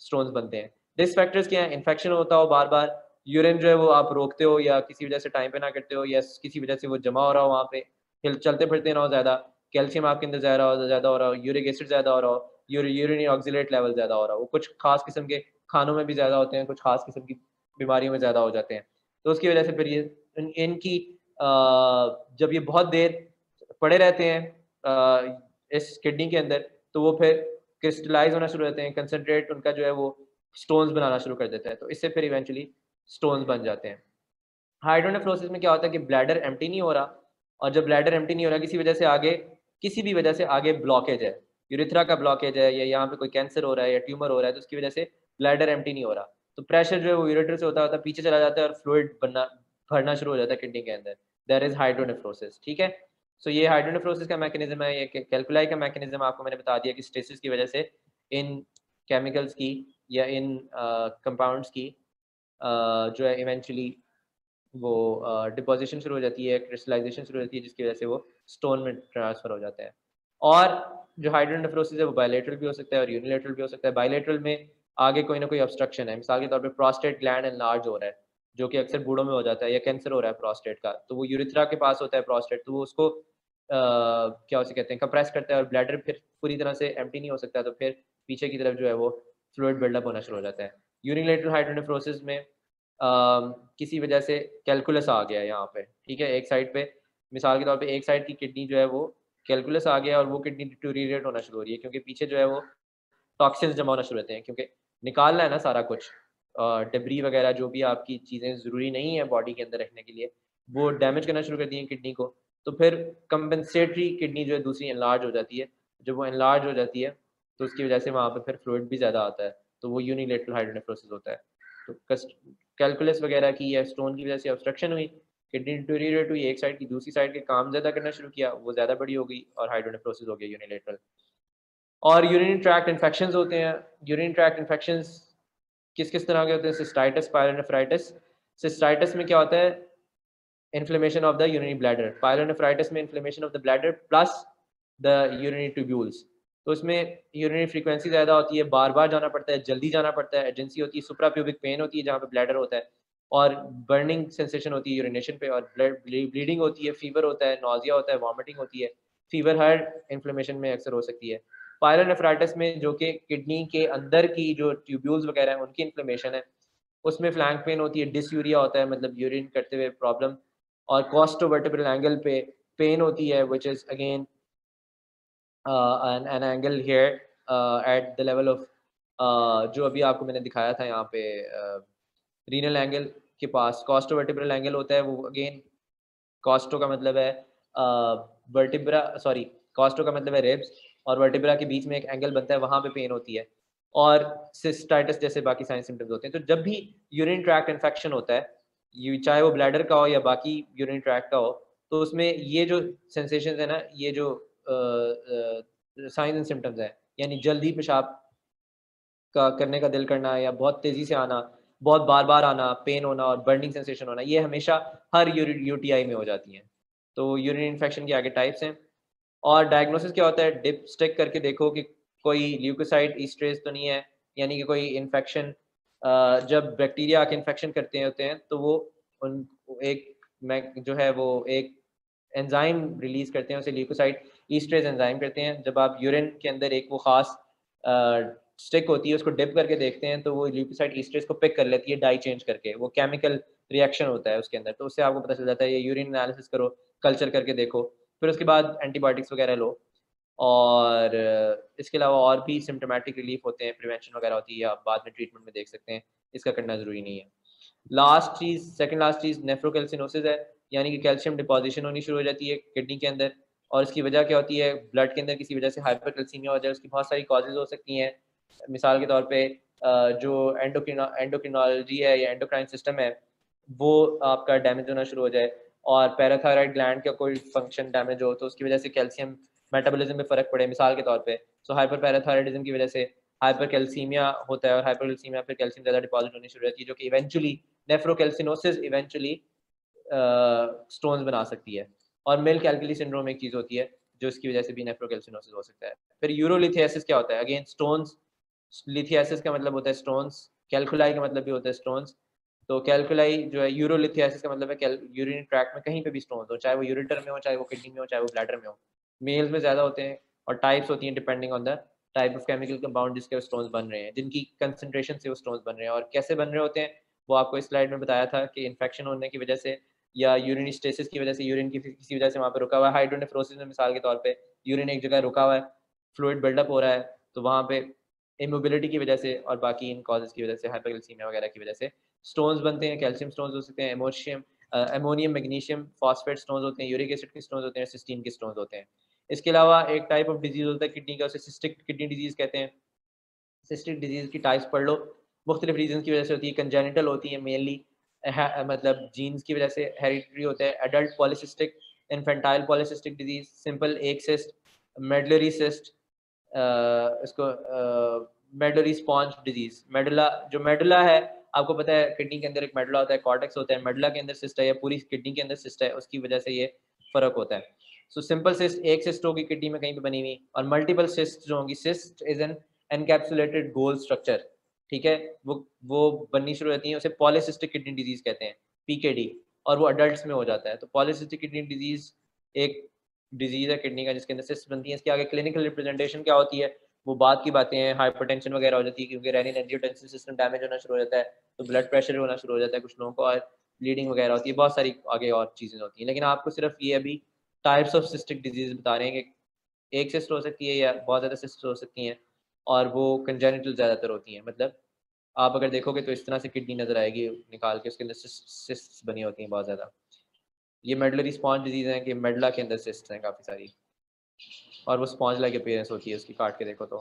स्टोन्स बनते हैं। डिस फैक्टर्स क्या है? इन्फेक्शन होता हो बार बार यूरिन जो है वो आप रोकते हो या किसी वजह से टाइम पे ना करते हो या किसी वजह से वो जमा हो रहा हो वहाँ पे। चलते फिरते ना हो ज़्यादा। कैल्शियम आपके अंदर ज़्यादा हो ज़्यादा हो रहा हो यूरिक एसिड ज़्यादा हो रहा हो यूरिन ऑक्सीट लेवल ज़्यादा हो रहा हो। कुछ खास किस्म के खानों में भी ज़्यादा होते हैं कुछ खास किस्म की बीमारियों में ज़्यादा हो जाते हैं। तो उसकी वजह से फिर ये इन, इनकी जब ये बहुत देर पड़े रहते हैं इस किडनी के अंदर तो वो फिर क्रिस्टलाइज होना शुरू होते हैं कंसनट्रेट उनका जो है वो स्टोन्स बनाना शुरू कर देता है। तो इससे फिर इवेंचुअली स्टोन्स बन जाते हैं। हाइड्रोनेफ्रोसिस में क्या होता है कि ब्लैडर एम्प्टी नहीं हो रहा और जब ब्लैडर एम्प्टी नहीं हो रहा किसी वजह से आगे किसी भी वजह से आगे ब्लॉकेज है। यूरिथ्रा का ब्लॉकेज है या यहाँ पे कोई कैंसर हो रहा है या ट्यूमर हो रहा है तो उसकी वजह से ब्लैडर एम्प्टी नहीं हो रहा। तो प्रेशर जो है वो यूरेटर से होता होता पीछे चला जाता है और फ्लूड बनना भरना शुरू हो जाता है किडनी के अंदर। देर इज़ हाइड्रोनेफ्रोसिस ठीक है? सो so, ये हाइड्रोनेफ्रोसिस का मैकेनिज्म है ये कैलकुलाई का मैकेनिज्म आपको मैंने बता दिया कि स्टेसिस की वजह से इन केमिकल्स की या इन कंपाउंड्स uh, की जो है इवेंचुअली वो डिपोजिशन शुरू हो जाती है क्रिस्टलाइजेशन शुरू हो जाती है जिसकी वजह से वो स्टोन में ट्रांसफ़र हो जाता है। और जो हाइड्रोनेफ्रोसिस है वो बायोलेटरल भी हो सकता है और यूनिलेटरल भी हो सकता है। बायोलेटरल में आगे कोई ना कोई ऑब्स्ट्रक्शन है। मिसाल के तौर पे प्रोस्टेट ग्लैंड एनलार्ज हो रहा है जो कि अक्सर बूढ़ों में हो जाता है या कैंसर हो रहा है प्रोस्टेट का। तो वो यूरिथ्रा के पास होता है प्रोस्टेट तो वो उसको आ, क्या उसे कहते हैं कंप्रेस करता है और ब्लैडर फिर पूरी तरह से एम्प्टी नहीं हो सकता तो फिर पीछे की तरफ़ जो है वो फ्लूड बिल्डअप होना शुरू हो जाता है। यूरिलेटरल हाइड्रोनेफ्रोसिस में आ, किसी वजह से कैलकुलस आ गया यहाँ पे ठीक है? एक साइड पे मिसाल के तौर पे एक साइड की किडनी जो है वो कैलकुलस आ गया और वो किडनी डिटोरिएट होना शुरू हो रही है क्योंकि पीछे जो है वो टॉक्सिन्स जमा होना शुरू होते हैं क्योंकि निकालना है ना सारा कुछ डिब्री वगैरह जो भी आपकी चीज़ें ज़रूरी नहीं है बॉडी के अंदर रखने के लिए वो डैमेज करना शुरू कर दिए किडनी को तो फिर कंपनसेटरी किडनी जो है दूसरी इनलार्ज हो जाती है जब वो इनलार्ज हो जाती है तो उसकी वजह से वहाँ पर फिर फ्लूड भी ज़्यादा आता है। तो वो यूनिलेटरल हाइड्रोनेफ्रोसिस होता है। तो कैलकुलस वगैरह की या स्टोन की वजह से ऑब्स्ट्रक्शन हुई किडनी डिटोरिएट हुई, एक साइड की दूसरी साइड के काम ज़्यादा करना शुरू किया, वो ज़्यादा बड़ी हो गई और हाइड्रोनेफ्रोसिस हो गया यूनिलेटरल और यूरिन ट्रैक्ट इन्फेक्शन होते हैं। यूरिन ट्रैक्ट इन्फेक्शन किस किस तरह के होते हैं? सिस्टाइटिस पायलोनेफ्राइटिस सिस्टाइटिस में क्या होता है? Inflammation of the urinary bladder pyelonephritis में inflammation of the bladder plus the urinary tubules तो इसमें यूरिनी फ्रीक्वेंसी ज़्यादा होती है बार बार जाना पड़ता है, जल्दी जाना पड़ता है एजेंसी होती है सुपरा प्यूबिक पेन होती है जहाँ पे ब्लैडर होता है और बर्निंग सेंसेशन होती है यूरिनेशन पे और ब्लड ब्लीडिंग होती है फीवर होता है नोजिया होता है वॉमिटिंग होती है फीवर हर इन्फ्लेमेशन में अक्सर हो सकती है। पायलोनेफ्राइटिस में जो कि किडनी के अंदर की जो ट्यूब्यूल्स वगैरह हैं, उनकी इन्फ्लेमेशन है, उसमें फ्लैंक पेन होती है डिसयूरिया होता है मतलब यूरिन करते हुए प्रॉब्लम और कॉस्टोवर्टिब्रल एंगल पे पेन होती है which is again an angle here at the level of जो अभी आपको मैंने दिखाया था यहाँ पे रीनल uh, एंगल के पास कॉस्टोवर्टिब्रल एंगल होता है वो अगेन कॉस्टो का मतलब है वर्टिब्रा सॉरी कॉस्टो का मतलब है रेब्स और वर्टिब्रा के बीच में एक एंगल बनता है वहाँ पे पेन होती है। और सिस्टाइटिस जैसे बाकी साइंस सिम्टम्स होते हैं। तो जब भी यूरिन ट्रैक्ट इन्फेक्शन होता है चाहे वो ब्लैडर का हो या बाकी यूरिन ट्रैक्ट का हो तो उसमें ये जो सेंसेशन है ना ये जो साइंस एंड सिम्टम्स है। यानी जल्दी पेशाब का करने का दिल करना या बहुत तेज़ी से आना, बहुत बार बार आना पेन होना और बर्निंग सेंसेशन होना, ये हमेशा हर यूटीआई में हो जाती हैं। तो यूरिन इन्फेक्शन के आगे टाइप्स हैं। और डायग्नोसिस क्या होता है? डिप स्टिक करके देखो कि कोई ल्यूकोसाइड ईस्ट्रेस तो नहीं है, यानी कि कोई इन्फेक्शन जब बैक्टीरिया आके इन्फेक्शन करते होते हैं तो वो उन, एक जो है वो एक एंजाइम रिलीज़ करते हैं, उसे ल्यूकोसाइड ईस्ट्रेस एंजाइम करते हैं। जब आप यूरिन के अंदर एक वो खास स्टिक होती है, उसको डिप करके देखते हैं तो वो ल्यूकोसाइड ईस्ट्रेस को पिक कर लेती है डाई चेंज करके। वो केमिकल रिएक्शन होता है उसके अंदर तो उससे आपको पता चल जाता है, ये यूरिन एनालिसिस करो कल्चर करके देखो। फिर उसके बाद एंटीबायोटिक्स वगैरह लो। और इसके अलावा और भी सिम्टोमेटिक रिलीफ होते हैं प्रिवेंशन वगैरह होती है आप बाद में ट्रीटमेंट में देख सकते हैं। इसका करना ज़रूरी नहीं है। लास्ट चीज़ सेकंड लास्ट चीज़ नेफ्रोकैल्सिनोसिस है। यानी कि कैल्शियम डिपोजिशन होनी शुरू हो जाती है किडनी के अंदर। और इसकी वजह क्या होती है? ब्लड के अंदर किसी वजह से हाइपर हाइपरकैल्सीमिया हो जाए, उसकी बहुत सारी कॉजेज हो सकती हैं। मिसाल के तौर पे जो एंडोक्रिनो एंडोक्रिनोलॉजी है या एंडोक्राइन सिस्टम है, वो आपका डैमेज होना शुरू हो जाए और पैराथायराइड ग्लैंड का कोई फ़ंक्शन डैमेज हो तो उसकी वजह से कैल्शियम मेटाबॉलिज्म में फ़र्क पड़े, मिसाल के तौर पे। सो हाइपर पैराथायराइडिज्म की वजह से हाइपर कैल्सीमिया होता है और हाइपर कैल्सीमिया फिर कैल्शियम ज़्यादा डिपॉजिट होनी शुरू होती है, जो कि इवेंचुअली नेफ्रोकैल्सिनोसिस इवेंचुअली स्टोन्स बना सकती है। और मिल कैलकली सिंड्रोम एक चीज़ होती है, जो इसकी वजह से भी नेफ्रोकैल्सिनोसिस हो सकता है। फिर यूरोलिथियासिस क्या होता है? अगेन स्टोन्स लिथियासिस का मतलब होता है स्टोन्स कैलकुलाई का मतलब भी होता है स्टोन्स तो कैलकुलाई जो है, यूरोलिथियासिस का मतलब है यूरिन ट्रैक में कहीं पे भी स्टोन हो, चाहे वो यूरिटर में हो, चाहे वो किडनी में हो, चाहे वो ब्लैडर में हो। मेल्स में ज़्यादा होते हैं और टाइप्स होती हैं depending on the type of chemical compound जिसके स्टोन्स बन रहे हैं, जिनकी कंसनट्रेशन से वो स्टोन्स बन रहे हैं। और कैसे बन रहे होते हैं? वो आपको इस स्लाइड में बताया था कि इन्फेक्शन होने की वजह से या यूरिन स्टेसिस की वजह से, यूरिन की किसी वजह से वहाँ पर रुका हुआ है? हाइड्रोनेफ्रोसिस में मिसाल के तौर पे, यूरिन एक जगह रुका हुआ है फ्लूड बिल्डअप हो रहा है तो वहाँ पे इमोबिलिटी की वजह से और बाकी इन कॉजेज की वजह से हाइपरगलिसीमिया वगैरह की वजह से स्टोन्स बनते हैं कैल्शियम स्टोन्स हो सकते हैं एमोशियम एमोनियम मैग्नीशियम फॉस्फेट स्टोन्स होते हैं यूरिक एसिड के स्टोन्स होते हैं सिस्टीन के स्टोन्स होते हैं। इसके अलावा एक टाइप ऑफ़ डिज़ीज़ होता है किडनी का, उसे सिस्टिक किडनी डिज़ीज़ कहते हैं। सिस्टिक डिज़ीज़ की टाइप्स पढ़ लो, मुख्तलिफ़ रीजन की वजह से होती है कंजेनिटल होती है मेनली मतलब जीन्स की वजह से हेरिटरी होता है adult polycystic infantile polycystic disease simple एक सिस्ट मेडलरी सिस्ट इसको मेडलरी स्पॉन्ज डिज़ीज़ मेडला जो मेडला है, आपको पता है किडनी के अंदर एक मेडला होता है कॉर्टेक्स होता है मेडला के अंदर सिस्ट है या पूरी किडनी के अंदर सिस्ट है, उसकी वजह से ये फ़र्क होता है। सो सिंपल सिस्ट एक सिस्ट होगी किडनी में कहीं पे बनी हुई, और मल्टीपल सिस्ट जो होंगी सिस्ट इज़ एन एनकैप्सुलेटेड गोल स्ट्रक्चर ठीक है? वो वो बननी शुरू होती है, उसे पॉलिसिस्टिक किडनी डिज़ीज़ कहते हैं पीकेडी और वो अडल्ट में हो जाता है। तो पॉलिसिस्टिक किडनी डिज़ीज़ एक डिज़ीज़ है किडनी का, जिसके अंदर सिस्ट बनती है। इसके आगे क्लिनिकल रिप्रेजेंटेशन क्या होती है? वो बात की बातें हैं हाइपरटेंशन वगैरह हो जाती है, क्योंकि रेनिन एंजियोटेंसिन सिस्टम डैमेज होना शुरू हो जाता है तो ब्लड प्रेशर होना शुरू हो जाता है कुछ लोगों को, और ब्लीडिंग वगैरह होती है, बहुत सारी आगे और चीज़ें होती हैं। लेकिन आपको सिर्फ़ ये अभी टाइप्स ऑफ़ सिस्टिक डिज़ीज़ बता रहे हैं कि एक सिस्ट हो सकती है या बहुत ज़्यादा सिस्ट हो सकती हैं, और वो कंजेनिटल ज़्यादातर होती हैं मतलब आप अगर देखोगे तो इस तरह से किडनी नज़र आएगी निकाल के, उसके अंदर सिस्ट बनी होती हैं बहुत ज़्यादा। ये मेडलरी स्पॉन्ज डिज़ीज़ हैं कि मेडला के अंदर सिस्ट हैं काफ़ी सारी। और वो स्पॉन्ज लाइक अपेयरेंस होती है, उसकी काट के देखो तो।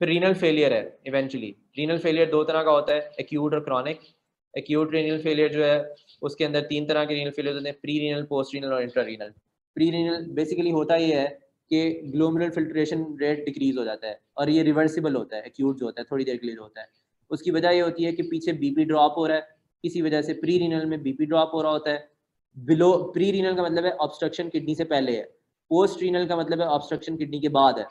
फिर रीनल फेलियर है इवेंचुअली रीनल फेलियर दो तरह का होता है एक्यूट और क्रॉनिक एक्यूट रीनल फेलियर जो है, उसके अंदर तीन तरह के रीनल फेलियर होते हैं प्री रीनल पोस्ट रीनल और intra renal pre renal basically होता ये है कि ग्लोमरल फिल्ट्रेशन रेट डिक्रीज हो जाता है, और ये रिवर्सिबल होता है एक्यूट जो होता है, थोड़ी देर के लिए होता है। उसकी वजह ये होती है कि पीछे बीपी ड्रॉप हो रहा है। किसी वजह से प्री रीनल में बीपी ड्रॉप हो रहा होता है। बिलो प्री रीनल का मतलब है ऑब्स्ट्रक्शन किडनी से पहले है। पोस्ट रीनल का मतलब है ऑब्स्ट्रक्शन किडनी के बाद है।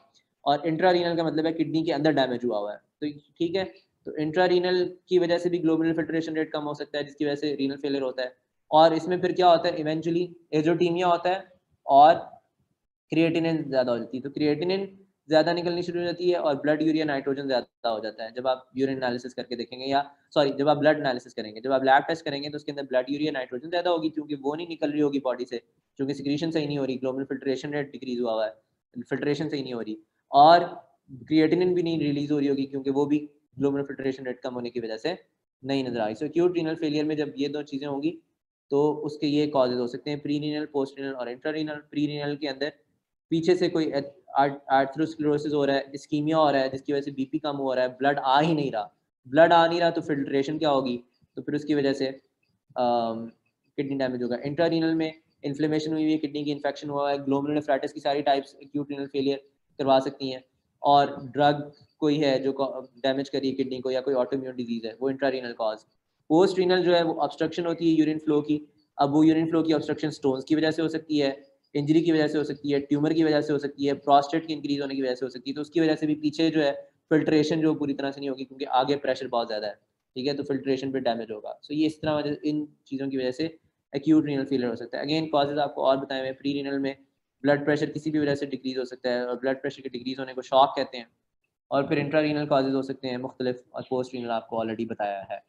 और इंट्रा रीनल का मतलब है किडनी के अंदर डैमेज हुआ हुआ है। तो ठीक है? तो इंट्रा रीनल की वजह से भी ग्लोबल फिल्ट्रेशन रेट कम हो सकता है, जिसकी वजह से रीनल फेलियर होता है। और इसमें फिर क्या होता है? इवेंचुअली एजोटीमिया होता है और क्रिएटिनिन ज़्यादा हो जाती है। तो क्रिएटिनिन ज़्यादा निकलनी शुरू हो जाती है और ब्लड यूरिया नाइट्रोजन ज़्यादा हो जाता है। जब आप यूरिन एनालिसिस करके देखेंगे या सॉरी जब आप ब्लड एनालिसिस करेंगे, जब आप लैब टेस्ट करेंगे तो उसके अंदर ब्लड यूरिया नाइट्रोजन ज़्यादा होगी क्योंकि वो नहीं निकल रही होगी बॉडी से, क्योंकि सिक्रीशन सही नहीं हो रही। ग्लोबल फिल्ट्रेशन रेट डिक्रीज हुआ हुआ है। फिल्ट्रेशन सही नहीं हो रही। और क्रिएटिनिन भी नहीं रिलीज़ हो रही होगी क्योंकि वो भी ग्लोबल फिल्ट्रेशन रेट कम होने की वजह से नहीं नज़र आ रही। सो एक्यूट रीनल फेलियर में जब ये दो चीज़ें होंगी तो उसके ये कॉजेज हो सकते हैं। प्री रीनल पोस्ट रीनल और इंट्रा रीनल प्री रीनल के अंदर पीछे से कोई आर्थ्रोस्क्लेरोसिस हो रहा है स्कीमिया हो रहा है, जिसकी वजह से बीपी कम हो रहा है ब्लड आ ही नहीं रहा। ब्लड आ नहीं रहा तो फिल्ट्रेशन क्या होगी? तो फिर उसकी वजह से किडनी डैमेज होगा। इंट्रारीनल में इन्फ्लेमेशन हुई हुई है किडनी की इन्फेक्शन हुआ है ग्लोमरुलनेफ्राइटिस की सारी टाइप्स एक्यूट रीनल फेलियर करवा सकती हैं। और ड्रग कोई है जो डैमेज करी किडनी को या कोई ऑटोम्यून डिज़ीज़ है, वो इंट्रारीनल कॉज पोस्ट रीनल जो है, वो ऑब्स्ट्रक्शन होती है यूरिन फ्लो की। अब वो यूरिन फ्लो की ऑब्स्ट्रक्शन स्टोन्स की वजह से हो सकती है। इंजरी की वजह से हो सकती है ट्यूमर की वजह से हो सकती है प्रोस्टेट की इंक्रीज होने की वजह से हो सकती है तो उसकी वजह से भी पीछे जो है फिल्ट्रेशन जो पूरी तरह से नहीं होगी क्योंकि आगे प्रेशर बहुत ज़्यादा है ठीक है तो फिल्ट्रेशन पे डैमेज होगा। सो so, ये इस तरह वजह इन चीज़ों की वजह से एक्यूट रीनल फेलियर हो सकता है। अगेन कॉजेज आपको और बताए हुए प्री रीनल में ब्लड प्रेशर किसी भी वजह से डिक्रीज हो सकता है और ब्लड प्रेशर के डिक्रीज होने को शॉक कहते हैं और फिर इंट्रा रीनल कॉजेज हो सकते हैं मुख्तलिफ़ और पोस्ट रीनल आपको ऑलरेडी बताया है।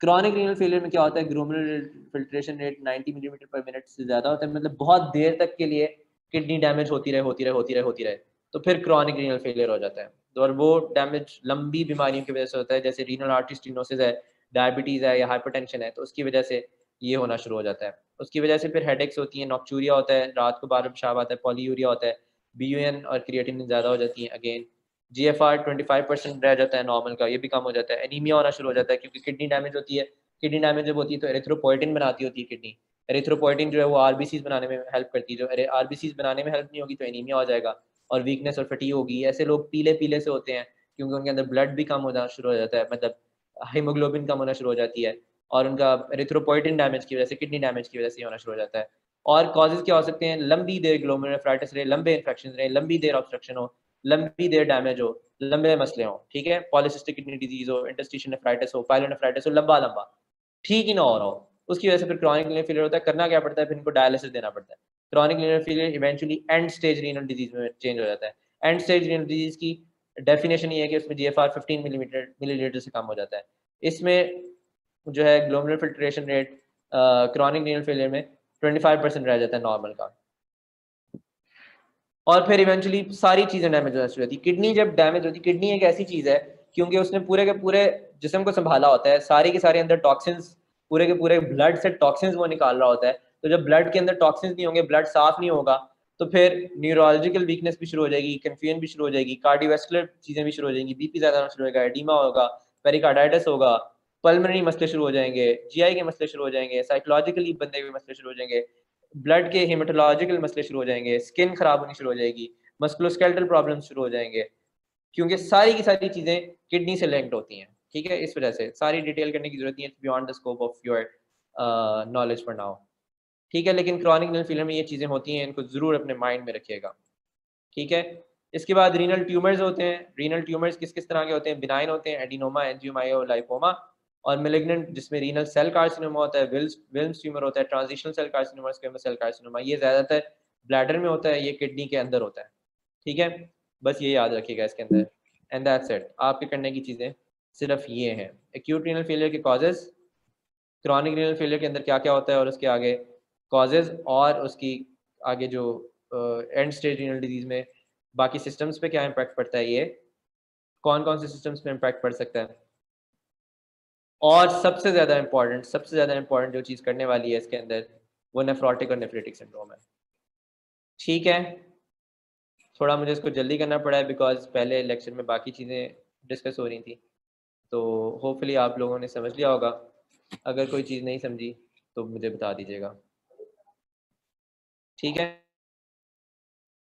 क्रॉनिक रीनल फेलियर में क्या होता है? Glomerular filtration rate 90 millimetre per minute से ज़्यादा होता है। मतलब बहुत देर तक के लिए किडनी डैमेज होती रहे होती रहे होती रहे होती रहे। तो फिर क्रॉनिक रीनल फेलियर हो जाता है। तो और वो डैमेज लंबी बीमारियों की वजह से होता है। जैसे रीनल आर्टिस्टिनोसिस है डायबिटीज़ है या हाइपरटेंशन है तो उसकी वजह से ये होना शुरू हो जाता है। उसकी वजह से फिर हेडेक्स होती हैं नॉक्चूरिया होता है, रात को बार पेशाब आता है पॉलीयूरिया होता है बी और क्रिएटिन ज़्यादा हो जाती है again G F R twenty five percent रह जाता है नॉर्मल का, ये भी कम हो जाता है। एनीमिया होना शुरू हो जाता है क्योंकि किडनी डैमेज होती है। किडनी डैमेज जब होती है तो एरिथ्रोपोइटिन बनाती होती है किडनी एरिथ्रोपोइटिन जो है वो आरबीसीज बनाने में हेल्प करती है। जो आरबीसीज बनाने में हेल्प नहीं होगी तो एनीमिया हो जाएगा और वीकनेस और फटी होगी। ऐसे लोग पीले पीले से होते हैं क्योंकि उनके अंदर ब्लड भी कम होना शुरू हो जाता है मतलब हीमोग्लोबिन कम होना शुरू हो जाती है और उनका एरिथ्रोपोइटिन डैमेज की वजह से किडनी डैमेज की वजह से होना शुरू हो जाता है। और कॉजेज क्या हो सकते हैं? लंबी देर ग्लोमेरोफ्राइटिस रहे, लंबे इन्फेक्शन रहे, लंबी देर ऑब्स्ट्रक्शन हो लंबी देर डैमेज हो, लंबे मसले हो, ठीक है? पॉलिसिस्टिक किडनी डिज़ीज़ हो इंटस्टिशन नेफ्राइटिस हो पायलोनेफ्राइटिस हो लंबा लंबा, ठीक ही ना हो रहा हो। उसकी वजह से फिर क्रॉनिक रीनल फेलियर होता है, करना क्या पड़ता है? फिर इनको डायलिसिस देना पड़ता है। Chronic renal failure eventually end stage renal disease में चेंज हो जाता है। एंड स्टेज रीनल डिज़ीज़ की डेफिनेशन ये है कि उसमें G F R fifteen millimetre millilitre से कम हो जाता है। इसमें जो है glomerular filtration rate chronic renal failure में 25 परसेंट रह जाता है नॉर्मल का। और फिर इवेंचुअली सारी चीज़ें डैमेज हो जाती है। किडनी जब डैमेज होती है किडनी एक ऐसी चीज़ है, क्योंकि उसने पूरे के पूरे जिसम को संभाला होता है, सारे के सारे अंदर टॉक्सिन्स पूरे के पूरे ब्लड से टॉक्सिन्स वो निकाल रहा होता है। तो जब ब्लड के अंदर टॉक्सिन्स नहीं होंगे ब्लड साफ़ नहीं होगा तो फिर न्यूरोलॉजिकल वीकनेस भी शुरू हो जाएगी कन्फ्यूज़न भी शुरू हो जाएगी कार्डियोवेस्कुलर चीज़ें भी शुरू हो जाएँगी बीपी ज़्यादा होना शुरू होगा एडिमा होगा पेरिकार्डाइटिस होगा पल्मनरी मसले शुरू हो जाएँगे जीआई के मसले शुरू हो जाएँगे साइकोलॉजिकली बंदे के मसले शुरू हो जाएँगे। ब्लड के हेमेटोलॉजिकल मसले शुरू हो जाएँगे स्किन खराब होनी शुरू हो जाएगी मस्कुलोस्केल्टल प्रॉब्लम शुरू हो जाएँगे, क्योंकि सारी की सारी चीज़ें किडनी से लिंक्ड होती हैं, ठीक है? इस वजह से सारी डिटेल करने की ज़रूरत नहीं है beyond the scope of your knowledge for now ठीक है? लेकिन क्रॉनिक रीनल फेलियर में ये चीज़ें होती हैं, इनको ज़रूर अपने माइंड में रखिएगा, ठीक है? इसके बाद रीनल ट्यूमर्स होते हैं रीनल ट्यूमर्स किस किस तरह के होते हैं? बिनाइन होते हैं एडिनोमा एनजियोमायो लाइपोमा और मिलिग्नेंट जिसमें रीनल सेल कार्सिनोमा होता है विल्स ट्यूमर होता है transitional cell carcinoma squamous cell carcinoma ये ज़्यादातर ब्लैडर में होता है, ये किडनी के अंदर होता है। ठीक है? बस ये याद रखिएगा इसके अंदर। एंड दैट्स इट आपके करने की चीज़ें सिर्फ़ ये हैं। एक्यूट रीनल फेलियर के कॉजेज़ क्रॉनिक रीनल फेलियर के अंदर क्या क्या होता है और उसके आगे कॉजेज़ और उसकी आगे जो एंड स्टेज रीनल डिज़ीज़ में बाकी सिस्टम्स पे क्या इम्पैक्ट पड़ता है ये? कौन कौन से सिस्टम्स पे इम्पैक्ट पड़ सकता है? और सबसे ज़्यादा इंपॉर्टेंट सबसे ज़्यादा इंपॉर्टेंट जो चीज़ करने वाली है इसके अंदर, वो नेफ्रोटिक और नेफ्रेटिक सिंड्रोम है। ठीक है? थोड़ा मुझे इसको जल्दी करना पड़ा है बिकॉज़ पहले लेक्चर में बाकी चीज़ें डिस्कस हो रही थी। तो होपफुली आप लोगों ने समझ लिया होगा। अगर कोई चीज़ नहीं समझी तो मुझे बता दीजिएगा। ठीक है?